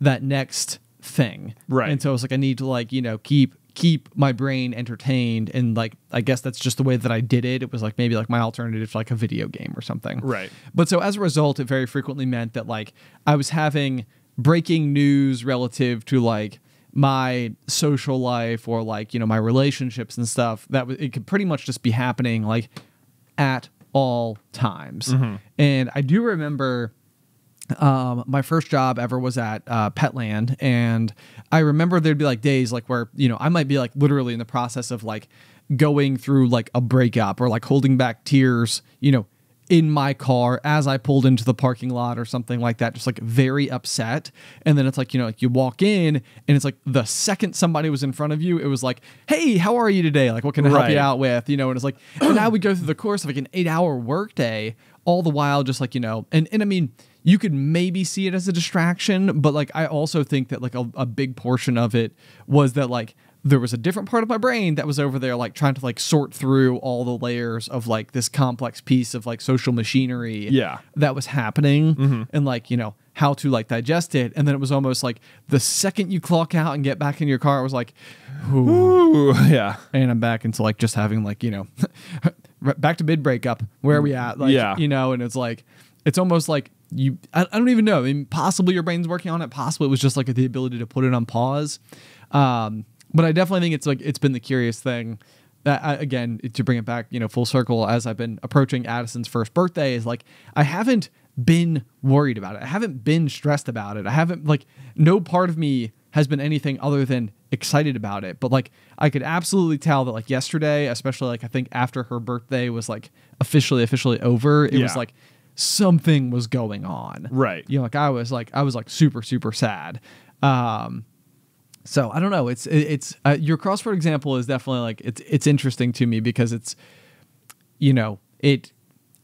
that next thing. Right. And so I was like I need to like, you know, keep keep my brain entertained and like I guess that's just the way that I did it. It was like maybe like my alternative to like a video game or something. Right. But so as a result, it very frequently meant that like I was having breaking news relative to like my social life or like, you know, my relationships and stuff. That was it could pretty much just be happening like at all times. Mm-hmm. And I do remember um, my first job ever was at uh, Petland, and I remember there'd be like days like where you know I might be like literally in the process of like going through like a breakup or like holding back tears, you know, in my car as I pulled into the parking lot or something like that, just like very upset. And then it's like you know like you walk in and it's like the second somebody was in front of you, it was like, hey, how are you today? Like what can I help you out with? You know, and it's like, and I would go through the course of like an eight hour workday, all the while just like, you know, and, and I mean, you could maybe see it as a distraction, but like I also think that like a, a big portion of it was that like there was a different part of my brain that was over there like trying to like sort through all the layers of like this complex piece of like social machinery Yeah. that was happening mm-hmm. and like you know how to like digest it and then it was almost like the second you clock out and get back in your car it was like Ooh, yeah. and I'm back into like just having like you know back to mid breakup. Where are we at? Like, Yeah. you know, and it's like it's almost like you. I, I don't even know. I mean, possibly your brain's working on it. Possibly it was just like the ability to put it on pause. Um, but I definitely think it's like it's been the curious thing. That I, again, to bring it back, you know, full circle as I've been approaching Addison's first birthday is like I haven't been worried about it. I haven't been stressed about it. I haven't like no part of me has been anything other than excited about it. But like I could absolutely tell that like yesterday, especially like I think after her birthday was like officially officially over, it was like something was going on. Right. You know, like I was like I was like super super sad. Um so I don't know. It's it, it's uh, your CrossFit example is definitely like it's it's interesting to me because it's you know it,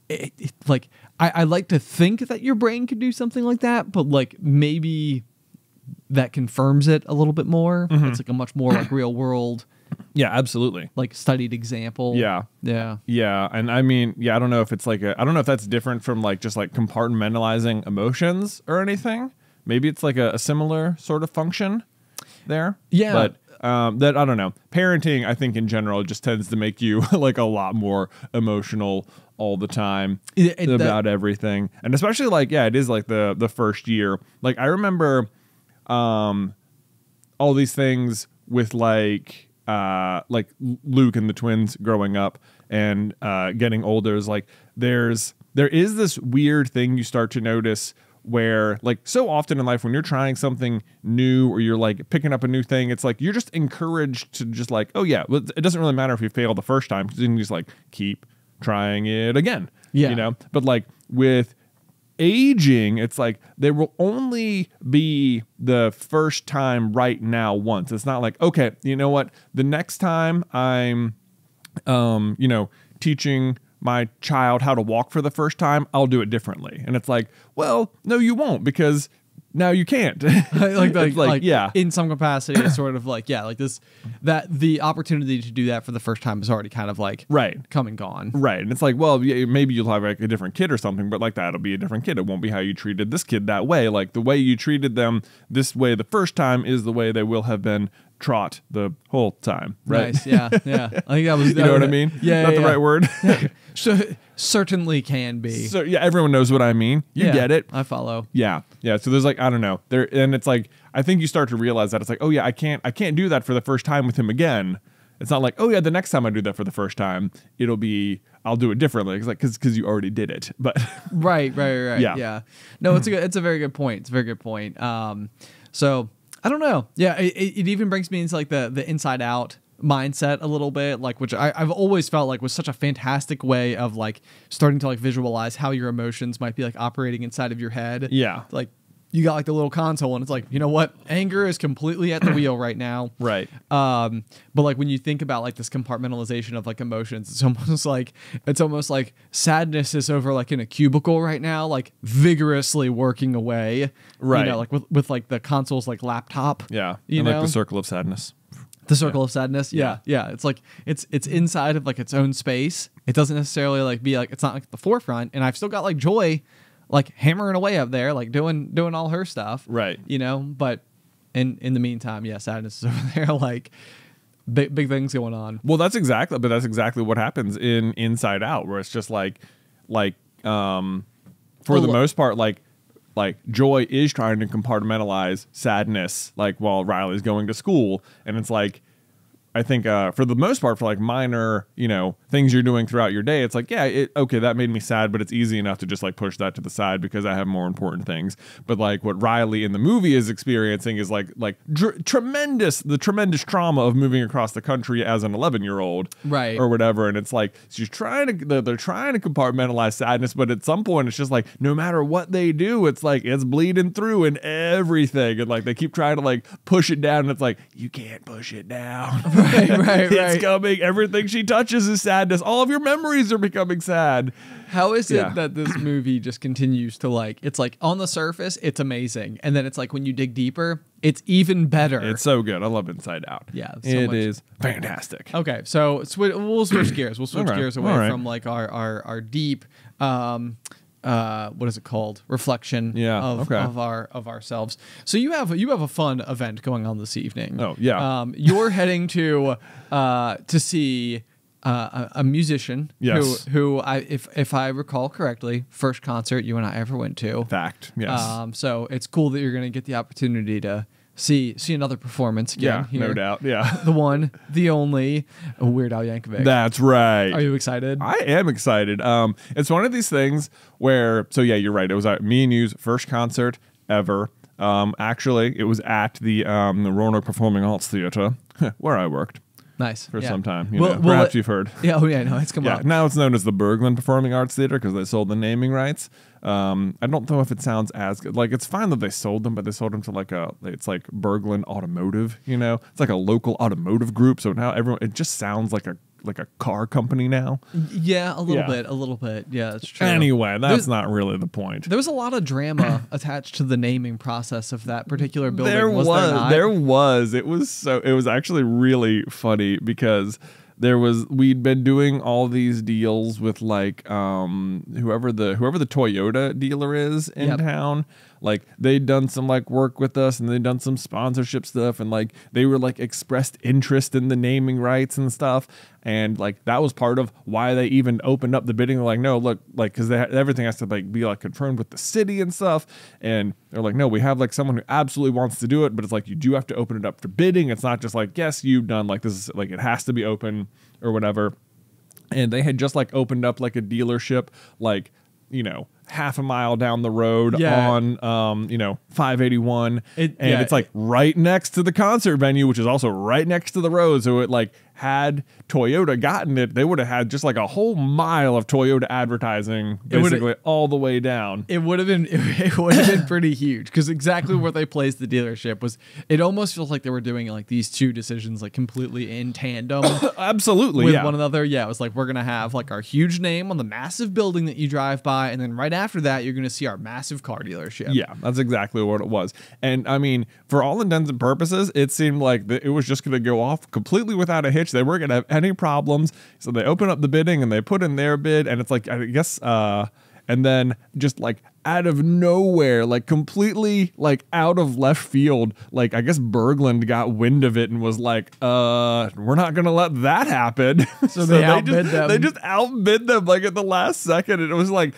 it, it like I, I like to think that your brain could do something like that, but like maybe that confirms it a little bit more. Mm-hmm. It's like a much more like real world Yeah, absolutely. like studied example. Yeah. yeah. Yeah, and I mean, yeah, I don't know if it's like a, I don't know if that's different from like just like compartmentalizing emotions or anything. Maybe it's like a, a similar sort of function there. Yeah. but um, that I don't know. Parenting, I think in general, just tends to make you like a lot more emotional all the time It- it- that- about everything, and especially like yeah, it is like the the first year. Like I remember, um, all these things with like uh like Luke and the twins growing up and uh getting older is like there's there is this weird thing you start to notice where like so often in life when you're trying something new or you're like picking up a new thing it's like you're just encouraged to just like oh yeah well, it doesn't really matter if you fail the first time because you can just like keep trying it again Yeah. you know but like with aging, it's like they will only be the first time right now once. It's not like, okay, you know what? The next time I'm um, you know, teaching my child how to walk for the first time, I'll do it differently. And it's like, well, no, you won't because now you can't. like, like, It's like, yeah. in some capacity, it's sort of like, yeah, like this, that the opportunity to do that for the first time is already kind of like right. come and gone. Right. And it's like, well, yeah, maybe you'll have like a different kid or something, but like that'll be a different kid. It won't be how you treated this kid that way. Like the way you treated them this way the first time is the way they will have been trot the whole time. Right. Nice. Yeah. Yeah. I think that was, You know what I mean? Yeah. Not yeah, the yeah. right word. So, certainly can be. so yeah, everyone knows what I mean. You Yeah, get it. I follow. Yeah, yeah. So there's like I don't know there, and it's like I think you start to realize that it's like oh yeah I can't I can't do that for the first time with him again. It's not like oh yeah the next time I do that for the first time it'll be I'll do it differently. It's like because because you already did it. But Right, right, right. Yeah. Yeah. No, it's a good, it's a very good point. It's a very good point. Um, so I don't know. Yeah, it, it it even brings me into like the the inside out mindset a little bit, like which I, I've always felt like was such a fantastic way of like starting to like visualize how your emotions might be like operating inside of your head. Yeah. Like you got like the little console and it's like, you know what? Anger is completely at the wheel right now. right, Um, but like when you think about like this compartmentalization of like emotions, it's almost like it's almost like sadness is over like in a cubicle right now, like vigorously working away. Right. You know, like with with like the console's like laptop. yeah. You and know? like the circle of sadness. The circle of sadness. Yeah. yeah. It's like it's it's inside of like its own space. It doesn't necessarily like be like it's not like the forefront. And I've still got like joy like hammering away up there, like doing doing all her stuff. Right. You know, but in in the meantime, yeah, sadness is over there, like big big things going on. Well, that's exactly, but that's exactly what happens in Inside Out, where it's just like, like, um, for the most part, like, like joy is trying to compartmentalize sadness, like while Riley's going to school, and it's like, I think uh, for the most part, for like minor, you know, things you're doing throughout your day, it's like, yeah, it, okay, that made me sad, but it's easy enough to just like push that to the side because I have more important things. But like what Riley in the movie is experiencing is like like dr- tremendous, the tremendous trauma of moving across the country as an 11 year old, Right. or whatever. And it's like she's trying to, they're, they're trying to compartmentalize sadness, but at some point, it's just like no matter what they do, it's like it's bleeding through and everything, and like they keep trying to like push it down, and it's like you can't push it down. Right, right, it's coming. Everything she touches is sadness. All of your memories are becoming sad. How is Yeah. it that this movie just continues to like it's like on the surface it's amazing and then it's like when you dig deeper it's even better. It's so good. I love Inside Out. Yeah, so it much- is fantastic. Okay, so swi- we'll switch gears. We'll switch right, gears away right. from like our our our deep um uh what is it called reflection Yeah, of, okay. of our of ourselves so you have you have a fun event going on this evening Oh, yeah. um you're heading to uh to see uh, a, a musician Yes. who who I if if I recall correctly first concert you and I ever went to Fact. Yes. um so it's cool that you're gonna get the opportunity to see see another performance yeah. again No doubt. Yeah. the one the only Weird Al Yankovic That's right. are you excited? I am excited. Um, it's one of these things where, so yeah, you're right. It was uh, me and you's first concert ever. Um, actually, it was at the um, the Roanoke Performing Arts Theater where I worked. Nice for yeah. some time. You Well- know, well, perhaps it- you've heard. Yeah. Oh yeah. No, it's come Yeah, up. now it's known as the Berglund Performing Arts Theater because they sold the naming rights. Um, I don't know if it sounds as good. Like it's fine that they sold them, but they sold them to like a it's like Berglund Automotive. You know, it's like a local automotive group. So now everyone it just sounds like a like a car company now. Yeah, a little Yeah. bit, a little bit. Yeah, that's true. Anyway, that's There's- not really the point. There was a lot of drama attached to the naming process of that particular building. there was, there not? there was it was so it was actually really funny because there was we'd been doing all these deals with like um whoever the whoever the Toyota dealer is in Yep. town like they'd done some like work with us and they'd done some sponsorship stuff and like they were like expressed interest in the naming rights and stuff. And like that was part of why they even opened up the bidding. They're like no look like because everything has to like be like confirmed with the city and stuff. And they're like no we have like someone who absolutely wants to do it but it's like you do have to open it up for bidding. It's not just like yes you've done like this is like it has to be open or whatever. And they had just like opened up like a dealership like you know half a mile down the road Yeah. on um you know 581 It- and yeah, it's like right next to the concert venue which is also right next to the road. So it like had Toyota gotten it they would have had just like a whole mile of Toyota advertising basically all the way down It would have been it would have been pretty huge because exactly where they placed the dealership was. It almost feels like they were doing like these two decisions like completely in tandem absolutely with yeah one another. Yeah, it was like we're gonna have like our huge name on the massive building that you drive by, and then right after that you're gonna see our massive car dealership. Yeah, that's exactly what it was. And I mean, for all intents and purposes, it seemed like it was just going to go off completely without a hitch. They weren't going to have any problems. So they open up the bidding and they put in their bid, and it's like I guess, uh, and then just like out of nowhere, like completely like out of left field, like I guess Berglund got wind of it and was like, "Uh, we're not going to let that happen." So, they just, outbid them. They just outbid them like at the last second, and it was like.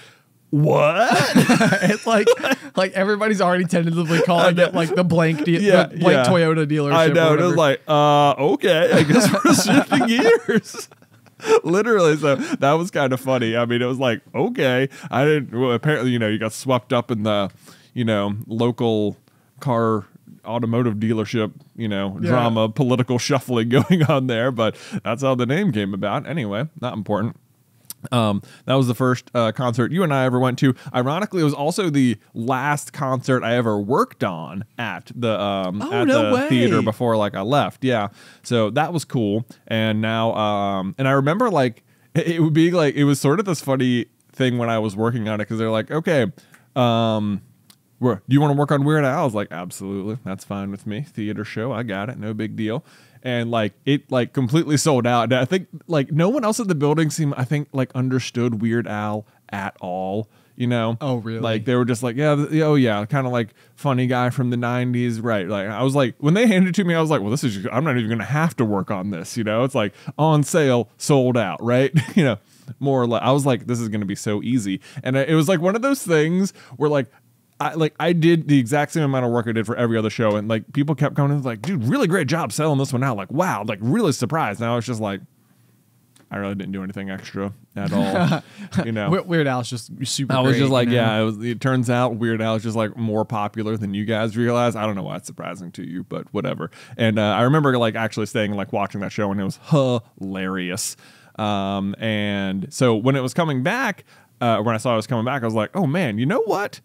What? it's like like everybody's already tentatively calling it like the blank de- Yeah, the blank yeah. Toyota dealership. I know. It was like, uh, okay, I guess we're shifting gears. Literally, so that was kind of funny. I mean, it was like, okay, I didn't. Well, apparently, you know, you got swept up in the, you know, local car automotive dealership, you know, Yeah. drama, political shuffling going on there. But that's how the name came about. Anyway, not important. Um, that was the first uh, concert you and I ever went to. Ironically, it was also the last concert I ever worked on at the um, Oh, at no the way. theater before like I left. Yeah, so that was cool. And now, um, and I remember like it, would be like it was sort of this funny thing when I was working on it because they're like, okay, um, do you want to work on Weird Al? I was like, absolutely, that's fine with me. Theater show, I got it, no big deal. And like it, like completely sold out. And I think like no one else at the building seemed, I think, like understood Weird Al at all. You know? Oh, really? Like they were just like, yeah, oh yeah, kind of like funny guy from the '90s, right? Like I was like, when they handed it to me, I was like, well, this is, just, I'm not even gonna have to work on this. You know? It's like on sale, sold out, right? you know, more or less. I was like, this is gonna be so easy, and uh, it was like one of those things where like I like I did the exact same amount of work I did for every other show, and like people kept coming in like, dude, really great job selling this one out. Like, wow, like really surprised. Now it's just like, I really didn't do anything extra at all. you know, Weird Al's just super. I was great, just like, you know? yeah. It, was, it turns out Weird Al is just like more popular than you guys realize. I don't know why it's surprising to you, but whatever. And uh, I remember like actually staying like watching that show, and it was hilarious. Um, and so when it was coming back, uh, when I saw it was coming back, I was like, oh man, you know what?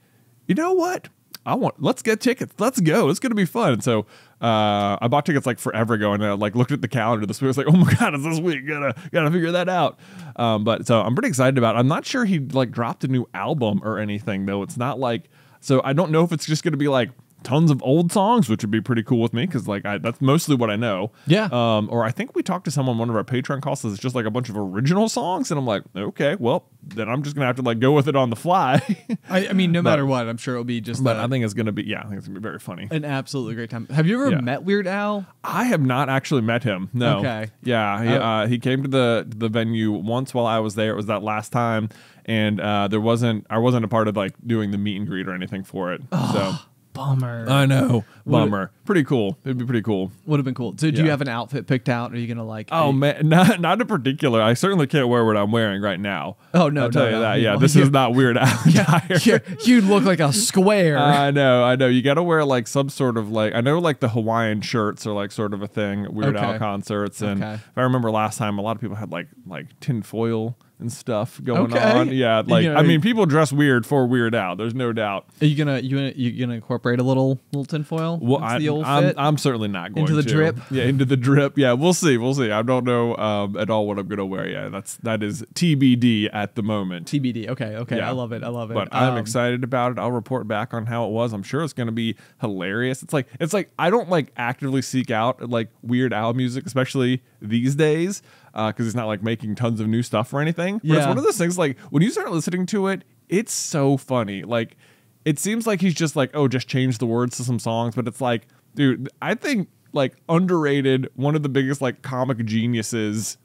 You know what? I want. Let's get tickets. Let's go. It's gonna be fun. And so uh, I bought tickets like forever ago, and I like looked at the calendar this week. I was like, oh my god, it's this week. Gotta gotta figure that out. Um, but so I'm pretty excited about. it. I'm not sure he like dropped a new album or anything though. It's not like so. I don't know if it's just gonna be like tons of old songs, which would be pretty cool with me because like I, that's mostly what I know. Yeah. Um, or I think we talked to someone one of our Patreon calls. It's just like a bunch of original songs, and I'm like, okay, well then I'm just gonna have to like go with it on the fly. I, I mean, no matter what, I'm sure it'll be just. but uh, I think it's gonna be yeah, I think it's gonna be very funny. an absolutely great time. Have you ever Yeah. met Weird Al? I have not actually met him. No. Okay. Yeah, he, Uh, uh, he came to the the venue once while I was there. It was that last time, and uh, there wasn't I wasn't a part of like doing the meet and greet or anything for it. So bummer. I know. It- Bummer. Pretty cool. It'd be pretty cool. Would have been cool. So, do you have an outfit picked out? Are you gonna like? Oh man, not not in particular. I certainly can't wear what I'm wearing right now. Oh, no, I'll tell you no. that. Yeah, Well, this yeah. is not weird Al attire. you, you'd look like a square. I know, I know. You got to wear like some sort of like I know like the Hawaiian shirts are like sort of a thing Weird Al concerts, and Okay. if I remember last time, a lot of people had like like tin foil and stuff going Okay. on. Yeah, like You know, I mean, people dress weird for Weird Al. There's no doubt. Are you gonna you gonna you gonna incorporate a little little tinfoil? Well, I, the old I'm? I'm certainly not going Into the to. drip? Yeah, into the drip. Yeah, we'll see. We'll see. I don't know um, at all what I'm gonna wear. Yeah, that's that is TBD at the moment. TBD. Okay, okay. Yeah. I love it. I love it. but I'm Um, excited about it. I'll report back on how it was. I'm sure it's going to be hilarious. It's like it's like I don't like actively seek out like Weird Al music, especially these days, Uh, because he's not like making tons of new stuff or anything. But it's one of those things like when you start listening to it, it's so funny. Like it seems like he's just like oh, just change the words to some songs, but it's like, dude, I think like underrated, one of the biggest like comic geniuses.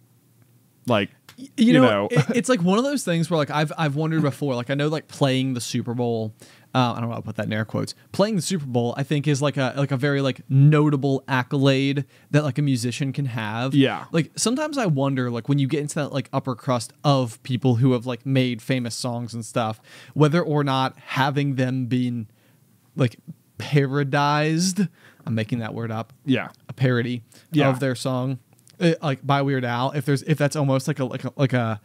Like you, you know, know. it- it's like one of those things where like I've I've wondered before. Like I know like playing the Super Bowl. Uh, I don't know how to put that in air quotes. Playing the Super Bowl, I think, is like a like a very like notable accolade that like a musician can have. Yeah. Like sometimes I wonder, like when you get into that like upper crust of people who have like made famous songs and stuff, whether or not having them been like parodized. I'm making that word up yeah, a parody Yeah. of their song, uh, like by Weird Al. If there's if that's almost like a like a like a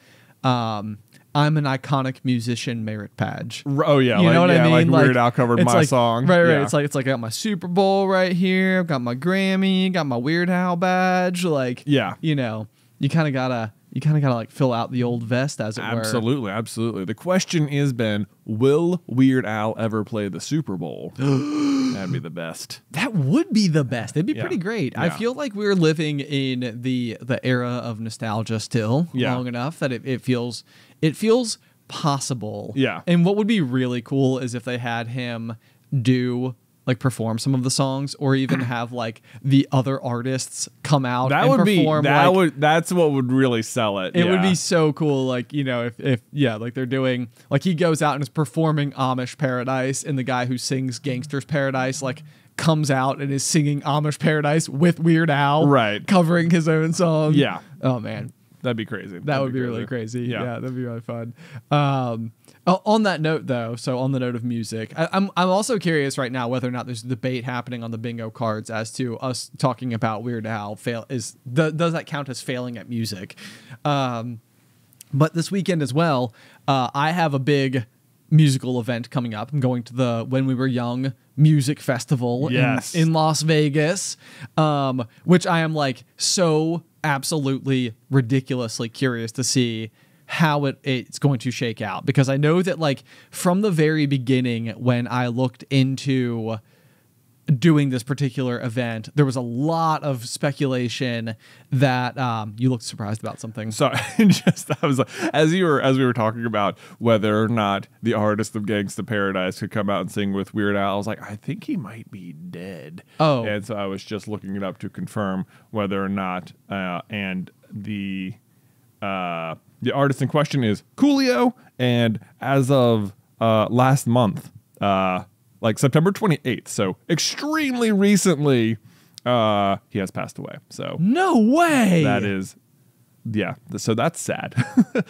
um, I'm an iconic musician merit badge. Oh yeah, you like, know what yeah, I mean? Like Weird Al covered my like- song. Right, right. Yeah. It's like it's like I got my Super Bowl right here. I've got my Grammy. Got my Weird Al badge. Like Yeah. you know, you kind of gotta you kind of gotta like fill out the old vest as it were. Absolutely, absolutely. The question is, Ben, will Weird Al ever play the Super Bowl? That'd be the best. That would be the best. It'd be Yeah. pretty great. I feel like we're living in the the era of nostalgia still Yeah. long enough that it, it feels it feels possible. Yeah. And what would be really cool is if they had him do like perform some of the songs or even have like the other artists come out That and would be that like, would that's what would really sell it. it would be so cool, like you know, if if yeah, like they're doing, like he goes out and is performing Amish Paradise, and the guy who sings Gangsta's Paradise, like comes out and is singing Amish Paradise with Weird Al, Right. covering his own song. Yeah. Oh man, That'd be crazy. that That'd would be really crazy. Yeah. Yeah. that'd be really fun. Um, on that note, though, so on the note of music, I, I'm I'm also curious right now whether or not there's a debate happening on the bingo cards as to us talking about Weird Al fail is th- does that count as failing at music? Um, but this weekend as well, uh, I have a big musical event coming up. I'm going to the When We Were Young Music Festival in- in, Las Vegas, um, which I am like so absolutely ridiculously curious to see how it, it's going to shake out. Because I know that like from the very beginning when I looked into doing this particular event, there was a lot of speculation that um, you looked surprised about something. Sorry, just I was like, as you were as we were talking about whether or not the artist of Gangsta Paradise could come out and sing with Weird Al, I was like, I think he might be dead. Oh. and so I was just looking it up to confirm whether or not. Uh, and the uh, the artist in question is Coolio, and as of uh, last month, uh, like September 28th, so extremely recently, uh, he has passed away. So No way. that is yeah so that's sad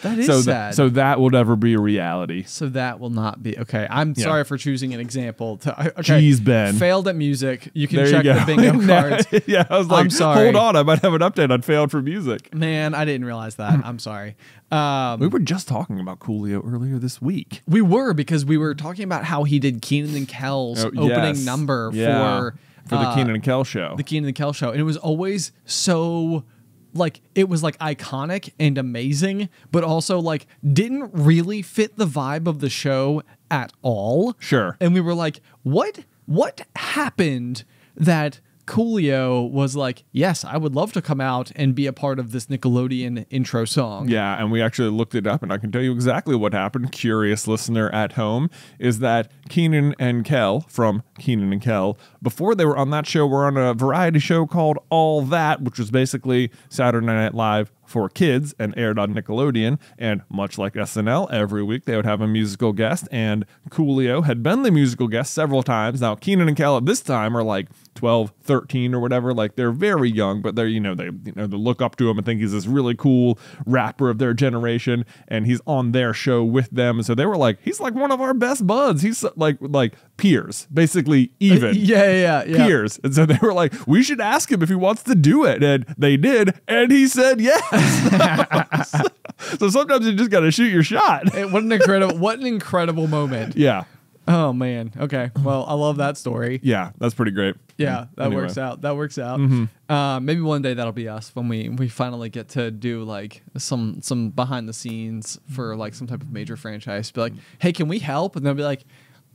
That is so tha- sad. so that will never be a reality So that will not be okay. I'm Yeah. sorry for choosing an example. To, okay, Jeez, Ben. Failed at music. You can there check you go the bingo cards. yeah i was like I'm sorry. hold on i might have an update on failed for music Man, I didn't realize that. I'm sorry. Um, we were just talking about coolio earlier this week we were because we were talking about how he did Kenan and Kel's Oh, opening yes. number Yeah. for for the uh, kenan and kel show the Kenan and Kel show, and it was always so like it was like iconic and amazing, but also like didn't really fit the vibe of the show at all. Sure. And we were like, what what happened that Coolio was like, yes, I would love to come out and be a part of this Nickelodeon intro song. Yeah, and we actually looked it up, and I can tell you exactly what happened. Curious listener at home is that Kenan and Kel from Kenan and Kel, before they were on that show, were on a variety show called All That, which was basically Saturday Night Live for kids and aired on Nickelodeon. And much like SNL, every week they would have a musical guest, and Coolio had been the musical guest several times. Now, Kenan and Kel at this time are like 12, 13 or whatever. Like they're very young, but they're, you know, they, you know, they look up to him and think he's this really cool rapper of their generation. And he's on their show with them. And so they were like, he's like one of our best buds. He's like, like peers, basically uh, even. Yeah, yeah, yeah. Peers. And so they were like, we should ask him if he wants to do it. And they did. And he said yes. so sometimes you just got to shoot your shot. Hey, what an incredible what an incredible moment. Yeah. Oh man. Okay. Well, I love that story. Yeah. That's pretty great. Yeah, that Anyway. works out. That works out. Mm-hmm. Uh, maybe one day that'll be us when we we finally get to do like some some behind the scenes for like some type of major franchise. Be like, hey, can we help? And they'll be like,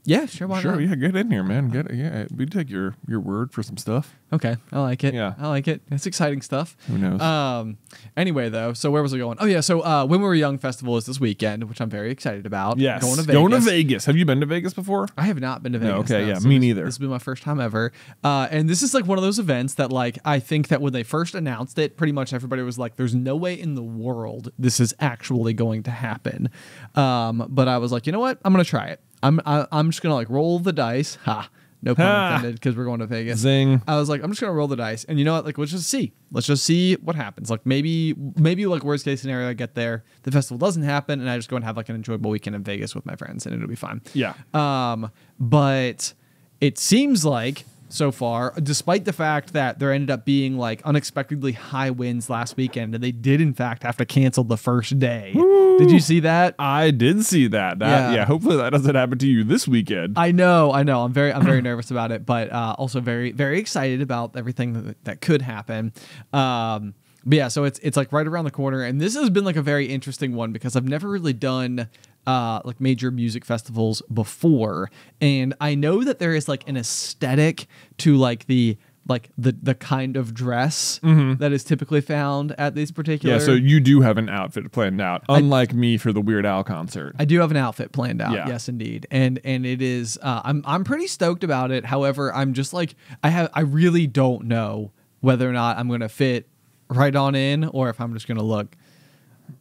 yeah, sure, why Sure, not? yeah, get in here, man. Get yeah. We take your your word for some stuff. Okay, I like it. Yeah. I like it. It's exciting stuff. Who knows? Um. Anyway, though, so where was I going? Oh yeah, so uh, when we were young festival is this weekend, which I'm very excited about. yes, going to Vegas. Going to Vegas. Have you been to Vegas before? I have not been to Vegas. No, okay, yeah, so me this- neither. This has been my first time ever, uh, and this is like one of those events that, like, I think that when they first announced it, pretty much everybody was like, "There's no way in the world this is actually going to happen." Um, but I was like, you know what? I'm gonna try it. I'm I, I'm just gonna like roll the dice. Ha. No pun Ha. intended, because we're going to Vegas. Zing. I was like, I'm just gonna roll the dice, and you know what? Like, let's just see. Let's just see what happens. Like, maybe, maybe like worst case scenario, I get there, the festival doesn't happen, and I just go and have like an enjoyable weekend in Vegas with my friends, and it'll be fine. Yeah. Um, but it seems like so far, despite the fact that there ended up being like unexpectedly high winds last weekend, and they did in fact have to cancel the first day. Did you see that? I did see that. That Yeah. yeah. Hopefully that doesn't happen to you this weekend. I know, I know. I'm very, I'm very nervous about it, but uh, also very, very excited about everything that, that could happen. Um, but yeah, so it's it's like right around the corner, and this has been like a very interesting one because I've never really done uh, like major music festivals before, and I know that there is like an aesthetic to like the like the the kind of dress that is typically found at these particular. yeah. So you do have an outfit planned out, unlike me for the Weird Al concert. I do have an outfit planned out. Yeah. Yes, indeed, and and it is. Uh, I'm I'm pretty stoked about it. However, I'm just like I have. I really don't know whether or not I'm going to fit right on in, or if I'm just going to look.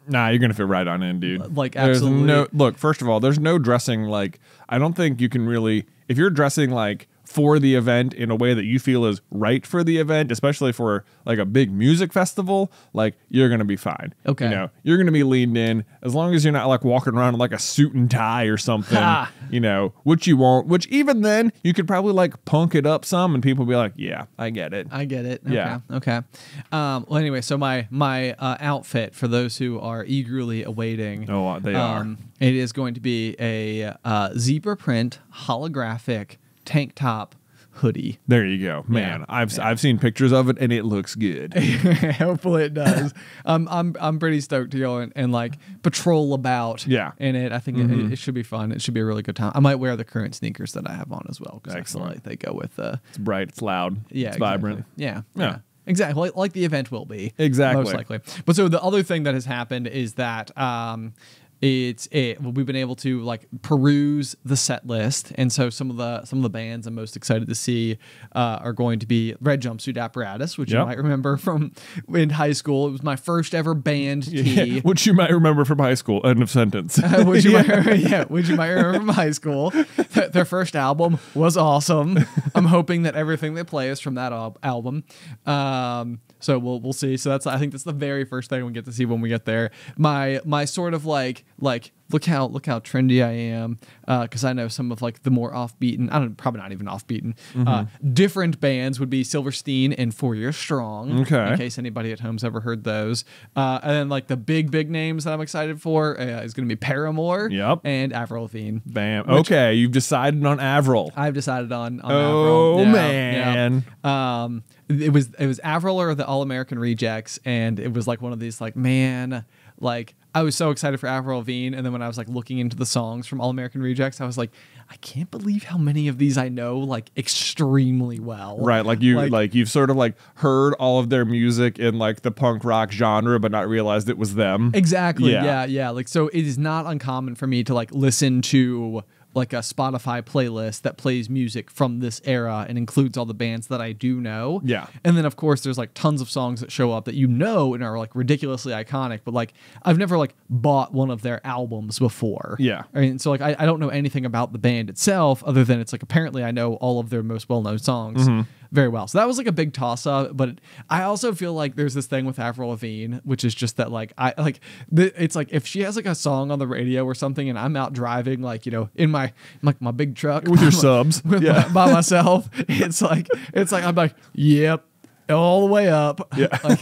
Nah, you're gonna fit right on in, dude. Like, There's absolutely. no look. First of all, there's no dressing like. I don't think you can really. If you're dressing like for the event in a way that you feel is right for the event, especially for like a big music festival, like you're gonna be fine. Okay. You know, you're gonna be leaned in as long as you're not like walking around in like a suit and tie or something. Ha. You know, which you won't. Which even then you could probably like punk it up some, and people be like, "Yeah, I get it." I get it. Okay. Yeah. Okay. Um, well, anyway, so my my uh, outfit for those who are eagerly awaiting. Oh, they are. um, It is going to be a uh, zebra print holographic tank top hoodie. There you go, man. Yeah. I've I've seen pictures of it, and it looks good. Hopefully it does. um, I'm I'm pretty stoked to go and, and like patrol about. Yeah. In it, I think it, it should be fun. It should be a really good time. I might wear the current sneakers that I have on as well because I feel like they go with uh It's bright. It's loud. yeah It's vibrant. Yeah. Yeah. Yeah. Exactly, like, like the event will be. Exactly. most likely. But so the other thing that has happened is that um, it's it we've been able to like peruse the set list, and so some of the some of the bands I'm most excited to see uh, are going to be Red Jumpsuit Apparatus, which you might remember from in high school. It was my first ever band tee. Yeah, which you might remember from high school. End of sentence. Uh, which you might yeah, which you might remember from high school. Th- their first album was awesome. I'm hoping that everything they play is from that al- album. Um, so we'll we'll see. So that's I think that's the very first thing we get to see when we get there. My my sort of like like look how look how trendy I am because I know some of like the more offbeaten. I don't probably not even offbeaten. Uh, different bands would be Silverstein and Four Year Strong. Okay. In case anybody at home's ever heard those. Uh, and then like the big big names that I'm excited for uh, is going to be Paramore. Yep. And Avril Lavigne. Bam. Okay, you've decided on Avril. I've decided on. on Oh. Yeah, man. yeah. Um, it was it was Avril or the All American Rejects, and it was like one of these like man, like I was so excited for Avril Lavigne, and then when I was like looking into the songs from All American Rejects, I was like, I can't believe how many of these I know like extremely well. Right, like you like, you've sort of like heard all of their music in like the punk rock genre, but not realized it was them. Exactly. Yeah. Yeah. yeah, Like so it is not uncommon for me to like listen to like a Spotify playlist that plays music from this era and includes all the bands that I do know. Yeah. And then of course there's like tons of songs that show up that you know and are like ridiculously iconic, but like I've never like bought one of their albums before. Yeah. I mean, so like I, I don't know anything about the band itself other than it's like apparently I know all of their most well known songs Mm-hmm. Very well. So that was like a big toss up. But I also feel like there's this thing with Avril Lavigne, which is just that like I like th- it's like if she has like a song on the radio or something, and I'm out driving like you know in my like my big truck With your subs. with Yeah. my, by myself, it's like it's like I'm like yep. All the way up. Yeah. Like,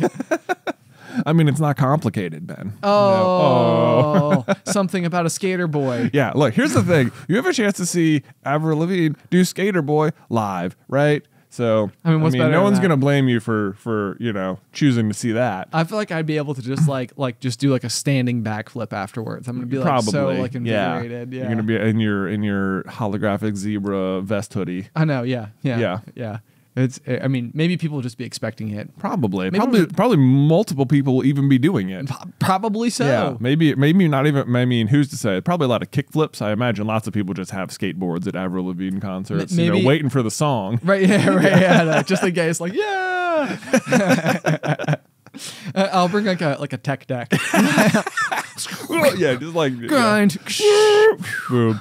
I mean, it's not complicated, Ben. oh, oh. something about a skater boy. Yeah, look, here's the thing. You have a chance to see Avril Lavigne do Skater Boy live, right? So, I mean, what's better no one's that? to blame you for, for, you know, choosing to see that. I feel like I'd be able to just like like just do like a standing backflip afterwards. I'm gonna be like Probably. so like yeah. invigorated. Yeah. You're going to be in your in your holographic zebra vest hoodie. I know. Yeah. Yeah. Yeah. Yeah. It's. I mean, maybe people will just be expecting it. Probably. Maybe probably probably multiple people will even be doing it. Probably so. Yeah, maybe maybe not even. I mean, who's to say? Probably a lot of kick flips. I imagine lots of people just have skateboards at Avril Lavigne concerts, you maybe- know, waiting for the song. Right. Yeah. Right. Yeah. no, just in case. Like, yeah. Uh, I'll bring like a like a tech deck. yeah, just like yeah. Grind. Boom.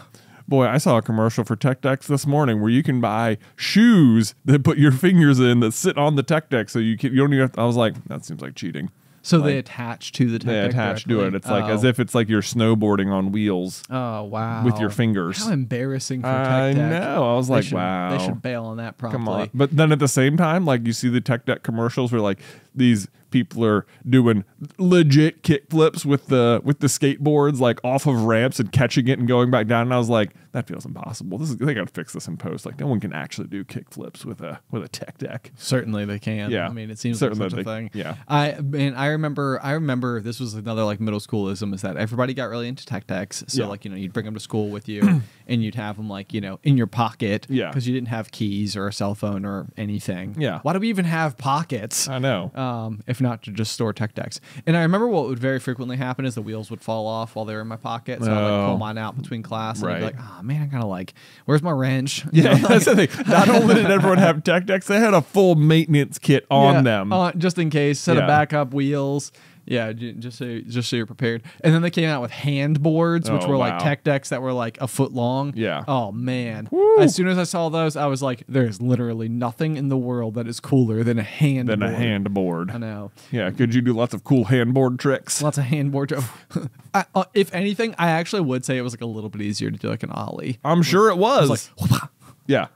Boy, I saw a commercial for Tech Decks this morning where you can buy shoes that put your fingers in that sit on the Tech Deck, so you can you don't even. Have to, I was like, that seems like cheating. So they attach to the tech They deck attach to it. It's like as Oh. if it's like you're snowboarding on wheels Oh wow. with your fingers. How embarrassing for tech I deck. know. I was They like, should- wow. They should bail on that promptly. Come on. But then at the same time, like you see the tech deck commercials where like these people are doing legit kick flips with the with the skateboards like off of ramps and catching it and going back down. And I was like, that feels impossible. This is they gotta fix this in post. Like no one can actually do kick flips with a with a tech deck. Certainly they can. Yeah. I mean, it seems Certainly like such a they- thing. yeah. I and I remember I remember this was another like middle schoolism is that everybody got really into tech decks. So Yeah. like you know you'd bring them to school with you and you'd have them like you know in your pocket. Yeah. Because you didn't have keys or a cell phone or anything. Yeah. Why do we even have pockets? I know. um, if not to just store tech decks. And I remember what would very frequently happen is the wheels would fall off while they were in my pocket. So I'd like Oh. pull mine out between class and be like, oh man, I gotta like, where's my wrench? You yeah, know, that's the thing. Not only did everyone have tech decks, they had a full maintenance kit on Yeah, them. uh, just in case. Set Yeah. of backup wheels. Yeah, just so just so you're prepared. And then they came out with hand boards, which Oh, were wow. like tech decks that were like a foot long. Yeah. Oh man. Woo. As soon as I saw those, I was like, there's literally nothing in the world that is cooler than a hand. than a hand board. I know. Yeah, could you do lots of cool hand board tricks? Lots of handboard. I, uh, if anything, I actually would say it was like a little bit easier to do like an ollie. I'm sure it was. Like, yeah.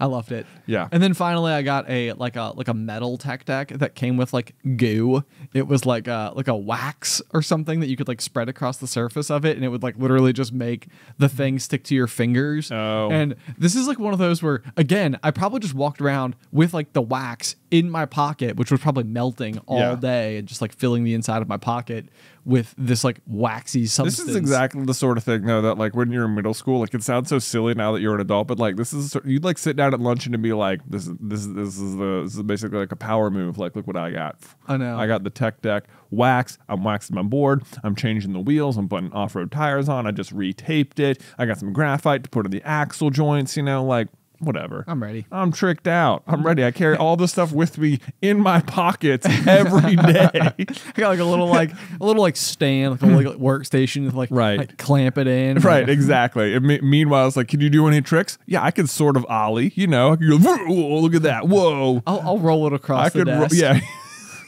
I loved it. Yeah. And then finally, I got a like a like a metal tech deck that came with like goo. It was like a like a wax or something that you could like spread across the surface of it, and it would like literally just make the thing stick to your fingers. Oh. And this is like one of those where again, I probably just walked around with like the wax in my pocket, which was probably melting all Yeah. day and just like filling the inside of my pocket with this like waxy substance. This is exactly the sort of thing, though, that like when you're in middle school, like it sounds so silly now that you're an adult, but like this is you'd like sit down at luncheon and be like, this is this is this is the this is basically like a power move. Like, look what I got. I know. I got the tech deck wax. I'm waxing my board. I'm changing the wheels. I'm putting off road tires on. I just retaped it. I got some graphite to put in the axle joints. You know, like whatever. I'm ready. I'm tricked out. I'm ready. I carry all this stuff with me in my pockets every day. I got like a little like a little like stand, like a little like, workstation with like, Right. like clamp it in. Right, exactly. And me- meanwhile, it's like, can you do any tricks? Yeah, I could sort of ollie. You know, I go, look at that. Whoa. I'll, I'll roll it across I the could, yeah,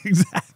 exactly.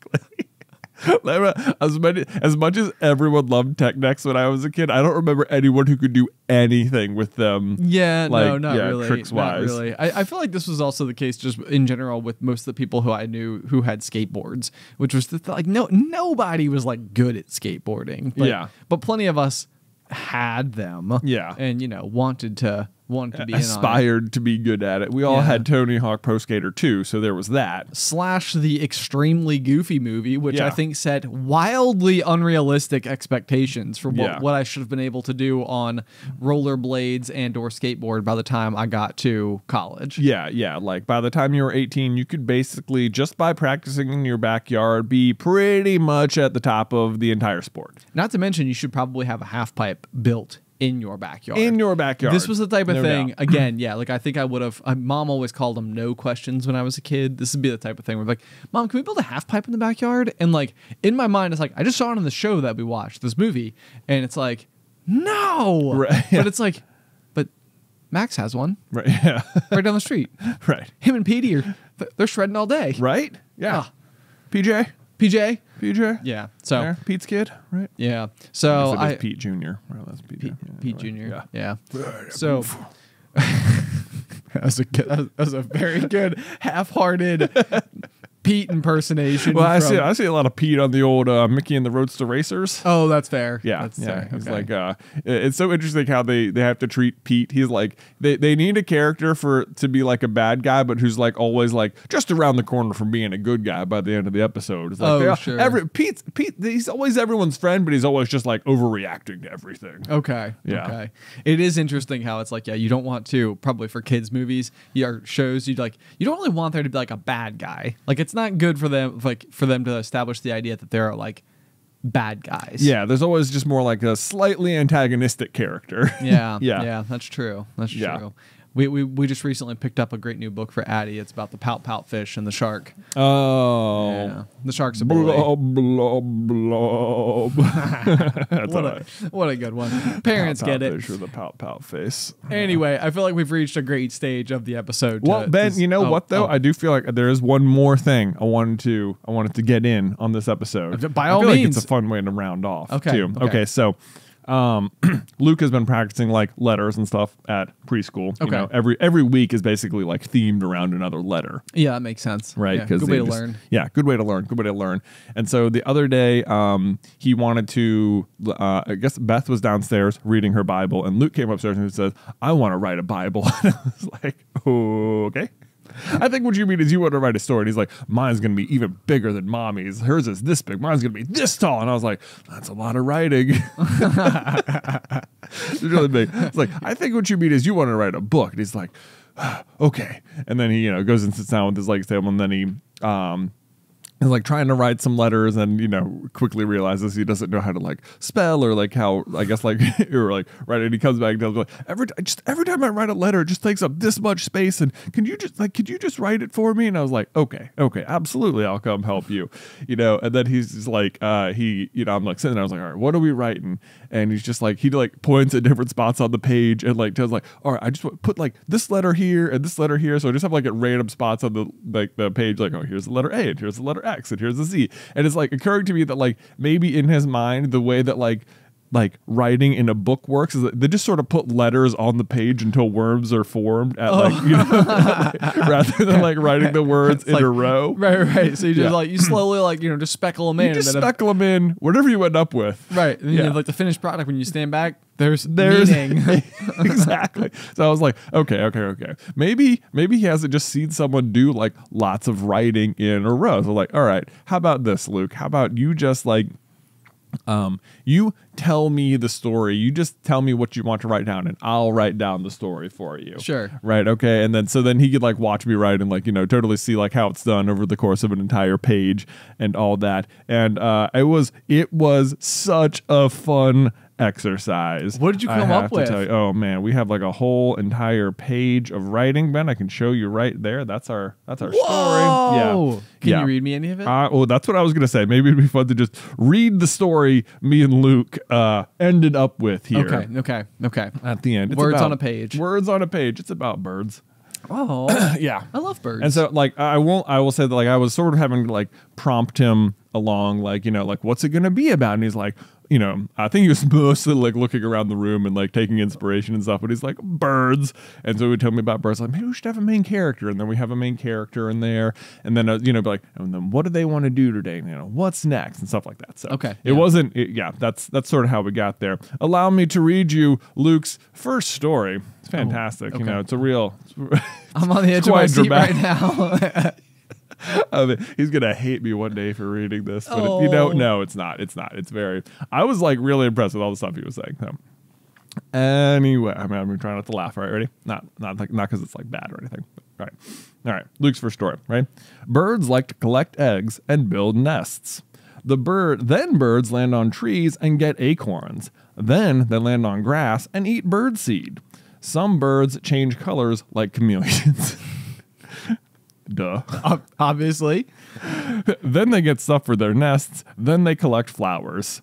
As many as much as everyone loved tech decks when I was a kid, I don't remember anyone who could do anything with them. Yeah, no, Like, not yeah, really. tricks wise. really. I, I feel like this was also the case just in general with most of the people who I knew who had skateboards, which was the th- like no nobody was like good at skateboarding. But, Yeah. but plenty of us had them. Yeah. and you know wanted to wanted to be in on it. Aspired to be good at it. We all Yeah. had Tony Hawk Pro Skater 2, so there was that. slash the extremely goofy movie, which I think set wildly unrealistic expectations for what, Yeah. what I should have been able to do on rollerblades and or skateboard by the time I got to college. Yeah, yeah. Like by the time you were 18, you could basically, just by practicing in your backyard, be pretty much at the top of the entire sport. Not to mention, you should probably have a half pipe built in your backyard. in your backyard. This was the type of No thing. doubt. Again, yeah, like I think I would have. My mom always called them no questions when I was a kid. This would be the type of thing where like, mom, can we build a half pipe in the backyard? And like in my mind, it's like I just saw it on the show that we watched this movie, and it's like, no, Right. but it's like, but Max has one Right. Yeah. right down the street. right. Him and Petey are they're shredding all day. Right. Yeah. Ah. PJ. PJ, PJ. yeah. So There. Pete's kid. Right. yeah. So I I, Pete Junior. Well, that's Pete. Pete, yeah, Pete anyway. Jr. Yeah. Yeah. So that was a good, that was a very good half-hearted Pete impersonation. Well, I from- see. I see a lot of Pete on the old uh, Mickey and the Roadster Racers. Oh, that's fair. Yeah, that's yeah. fair. It's Okay. like uh, it's so interesting how they they have to treat Pete. He's like they they need a character for to be like a bad guy, but who's like always like just around the corner from being a good guy by the end of the episode. It's like Oh, are- sure. Every Pete Pete he's always everyone's friend, but he's always just like overreacting to everything. Okay. Yeah. Okay. It is interesting how it's like, yeah, you don't want to probably for kids movies, or shows, you like you don't really want there to be like a bad guy. Like it's not good for them like for them to establish the idea that there are like bad guys. Yeah, there's always just more like a slightly antagonistic character. Yeah. Yeah. Yeah. That's true. That's Yeah. true. We, we, we just recently picked up a great new book for Addy. It's about the pout pout fish and the shark. Oh. Yeah. The shark's a boy. Blob, blob, blob. What a, right. what a good one. Parents Pout, get pout it. Fish with a pout pout face. Anyway, I feel like we've reached a great stage of the episode. to- Well, Ben, you know oh, what though? oh. I do feel like there is one more thing I wanted to I wanted to get in on this episode. By I all feel like means. it's a fun way to round off. Okay, Too. okay. Okay. So, um, Luke has been practicing like letters and stuff at preschool. You Okay. know, every every week is basically like themed around another letter. Yeah, that makes sense. Right, Yeah, good way to just- learn. Yeah, good way to learn. Good way to learn. And so the other day, um, he wanted to. Uh, I guess Beth was downstairs reading her Bible, and Luke came upstairs and he says, "I want to write a Bible." and I was like, "Okay." I think what you mean is you want to write a story. And he's like, mine's going to be even bigger than mommy's. Hers is this big. Mine's going to be this tall. And I was like, that's a lot of writing. it's really big. It's like, I think what you mean is you want to write a book. And he's like, "Ah, okay. And then he, you know, goes and sits down with his legs table and then he, um, is like trying to write some letters and you know quickly realizes he doesn't know how to like spell or like how I guess like or like right and he comes back and tells me like every just every time I write a letter it just takes up this much space and can you just like could you just write it for me? And I was like okay okay absolutely I'll come help you you know and then he's like uh he you know I'm like sitting there I was like all right what are we writing and he's just like he like points at different spots on the page and like tells like all right I just put like this letter here and this letter here. So I just have like at random spots on the like the page like oh here's the letter A and here's the letter X and here's the Z. And it's like occurring to me that like maybe in his mind the way that like like writing in a book works is that they just sort of put letters on the page until worms are formed at oh. like you know rather than like writing the words in like- a row Right, right. So you just Yeah. like you slowly like you know just speckle them in. you just speckle them in whatever you end up with right, and then you Yeah. have, like the finished product when you stand back. There's There's meaning. exactly. So I was like, okay, okay, okay. Maybe maybe he hasn't just seen someone do like lots of writing in a row. So like, all right, how about this, Luke? How about you just like um you tell me the story. You just tell me what you want to write down and I'll write down the story for you. Sure. Right, okay. And then so then he could like watch me write and like, you know, totally see like how it's done over the course of an entire page and all that. And uh it was it was such a fun exercise. What did you come up with? you. Oh man, we have like a whole entire page of writing, Ben. I can show you right there. That's our that's our Whoa! story. Yeah. Can Yeah. you read me any of it? Uh, well, that's what I was gonna say. Maybe it'd be fun to just read the story me and Luke uh, ended up with here okay, okay, okay. at the end. It's Words about- on a page. Words on a page. It's about birds. Oh, Yeah. I love birds. And so like I won't I will say that like I was sort of having to like prompt him along like you know like what's it going to be about and he's like you know I think he was mostly like looking around the room and like taking inspiration and stuff but he's like birds and so he would tell me about birds like maybe we should have a main character and then we have a main character in there and then uh, you know be like and then what do they want to do today you know what's next and stuff like that so Okay, it yeah. wasn't it, yeah that's that's sort of how we got there allow me to read you Luke's first story it's fantastic you Oh, okay. know it's a real I'm on the edge of my seat dramatic. right now. I mean, he's gonna hate me one day for reading this, but it- you know, Oh. no, it's not. It's not. It's very. I was like really impressed with all the stuff he was saying. So. Anyway, I mean, I'm trying not to laugh. All right, ready? Not, not like, not because it's like bad or anything. All right, all right. Luke's first story. Right, birds like to collect eggs and build nests. The bird then birds land on trees and get acorns. Then they land on grass and eat bird seed. Some birds change colors like chameleons. Duh. Obviously. then they get stuff for their nests. Then they collect flowers.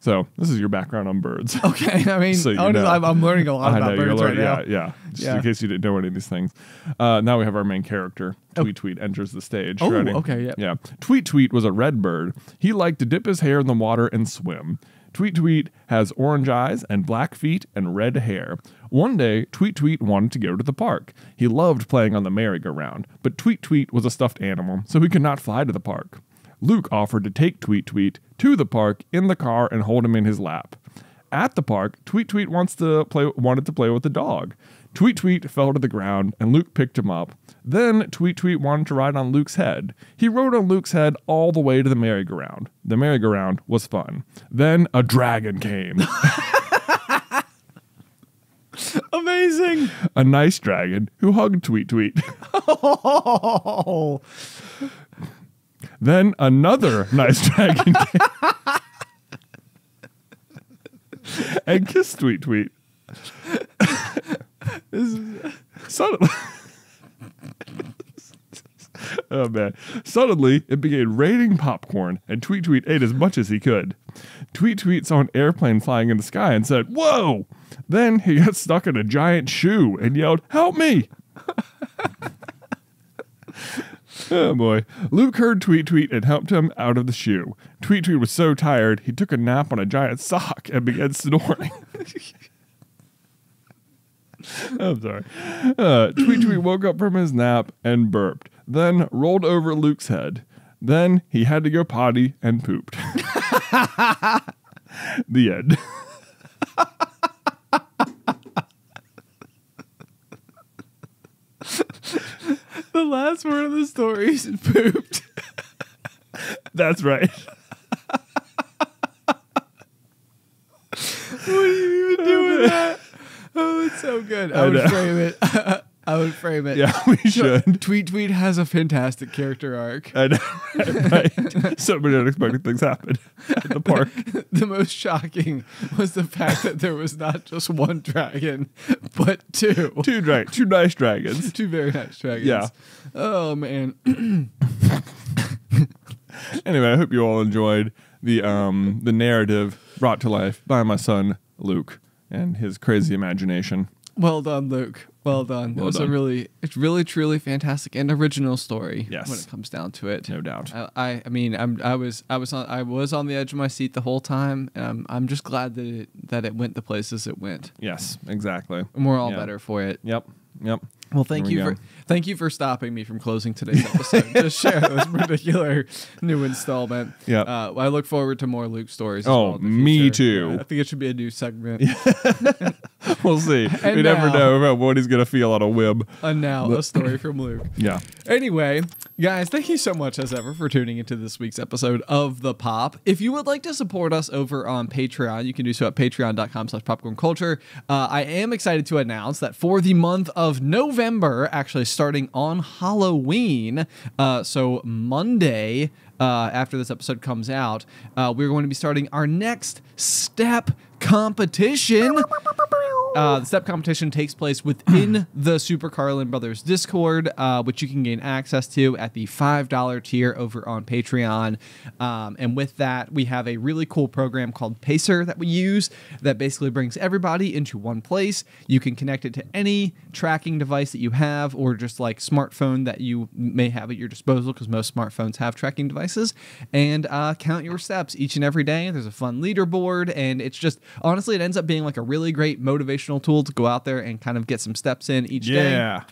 So this is your background on birds. Okay. I mean, So honestly. I'm, I'm learning a lot I about know, birds right now. yeah, yeah. Just Yeah. in case you didn't know any of these things. Uh, now we have our main character. Tweet Tweet enters the stage. Oh, Ready? okay, yeah. Yeah. Tweet Tweet was a red bird. He liked to dip his hair in the water and swim. Tweet Tweet has orange eyes and black feet and red hair. One day, Tweet Tweet wanted to go to the park. He loved playing on the merry-go-round, but Tweet Tweet was a stuffed animal, so he could not fly to the park. Luke offered to take Tweet Tweet to the park in the car and hold him in his lap. At the park, Tweet Tweet wants to play wanted to play with the dog. Tweet Tweet fell to the ground and Luke picked him up. Then Tweet Tweet wanted to ride on Luke's head. He rode on Luke's head all the way to the merry-go-round. The merry-go-round was fun. Then a dragon came. Amazing. a nice dragon who hugged Tweet Tweet. Oh. Then another nice dragon came and kissed Tweet Tweet. Suddenly, oh man! Suddenly, it began raining popcorn, and Tweet Tweet ate as much as he could. Tweet Tweet saw an airplane flying in the sky and said, "Whoa!" Then he got stuck in a giant shoe and yelled, "Help me!" Oh boy. Luke heard Tweet Tweet and helped him out of the shoe. Tweet Tweet was so tired, he took a nap on a giant sock and began snoring. I'm sorry. Uh, Tweet Tweet woke up from his nap and burped, then rolled over Luke's head. Then he had to go potty and pooped. the end. The last word of the story is pooped. That's right. what are you even doing that? Oh, it's so good. I, I would know. frame it. I would frame it. Yeah, we should. Tweet Tweet has a fantastic character arc. I know, right, right. So many unexpected things happened at the park. the most shocking was the fact that there was not just one dragon, but two. Two dra- two nice dragons. Two very nice dragons. Yeah. Oh man. Anyway, I hope you all enjoyed the um the narrative brought to life by my son Luke and his crazy imagination. Well done, Luke. Well done. Well it was done. a really, it's really, truly fantastic and original story. Yes. When it comes down to it. No doubt. I, I, I mean, I'm, I was, I was on, I was on the edge of my seat the whole time. Um, I'm just glad that it, that it went the places it went, Yes, exactly. and we're all Yeah. better for it. Yep. Yep. Well, thank we you go. for, thank you for stopping me from closing today's episode to share this particular new installment. Yep. Uh, I look forward to more Luke stories. as Oh, well me future. too. Yeah, I think it should be a new segment. We'll see. And we never know about what he's gonna feel on a whim. And now a story from Luke. Yeah. Anyway, guys, thank you so much as ever for tuning into this week's episode of The Pop. If you would like to support us over on Patreon, you can do so at patreon.com slash popcorn culture. Uh, I am excited to announce that for the month of November, actually starting on Halloween, uh, so Monday, uh, after this episode comes out, uh, we're going to be starting our next step competition. Uh, the step competition takes place within the Super Carlin Brothers Discord, uh, which you can gain access to at the $5 tier over on Patreon. Um, and with that, we have a really cool program called Pacer that we use that basically brings everybody into one place. You can connect it to any tracking device that you have or just like smartphone that you may have at your disposal because most smartphones have tracking devices and uh, count your steps each and every day. There's a fun leaderboard, and it's just honestly, it ends up being like a really great motivational tool to go out there and kind of get some steps in each day. Yeah.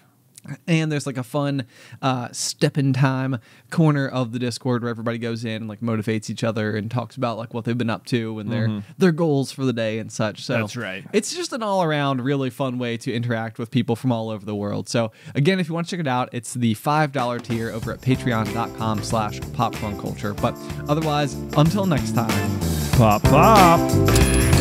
And there's like a fun uh, step in time corner of the Discord where everybody goes in and like motivates each other and talks about like what they've been up to and their their goals for the day and such. So Mm-hmm. That's right. It's just an all around really fun way to interact with people from all over the world. So again, if you want to check it out, it's the five dollar tier over at patreon.com slash popcorn culture. But otherwise, until next time. Pop pop.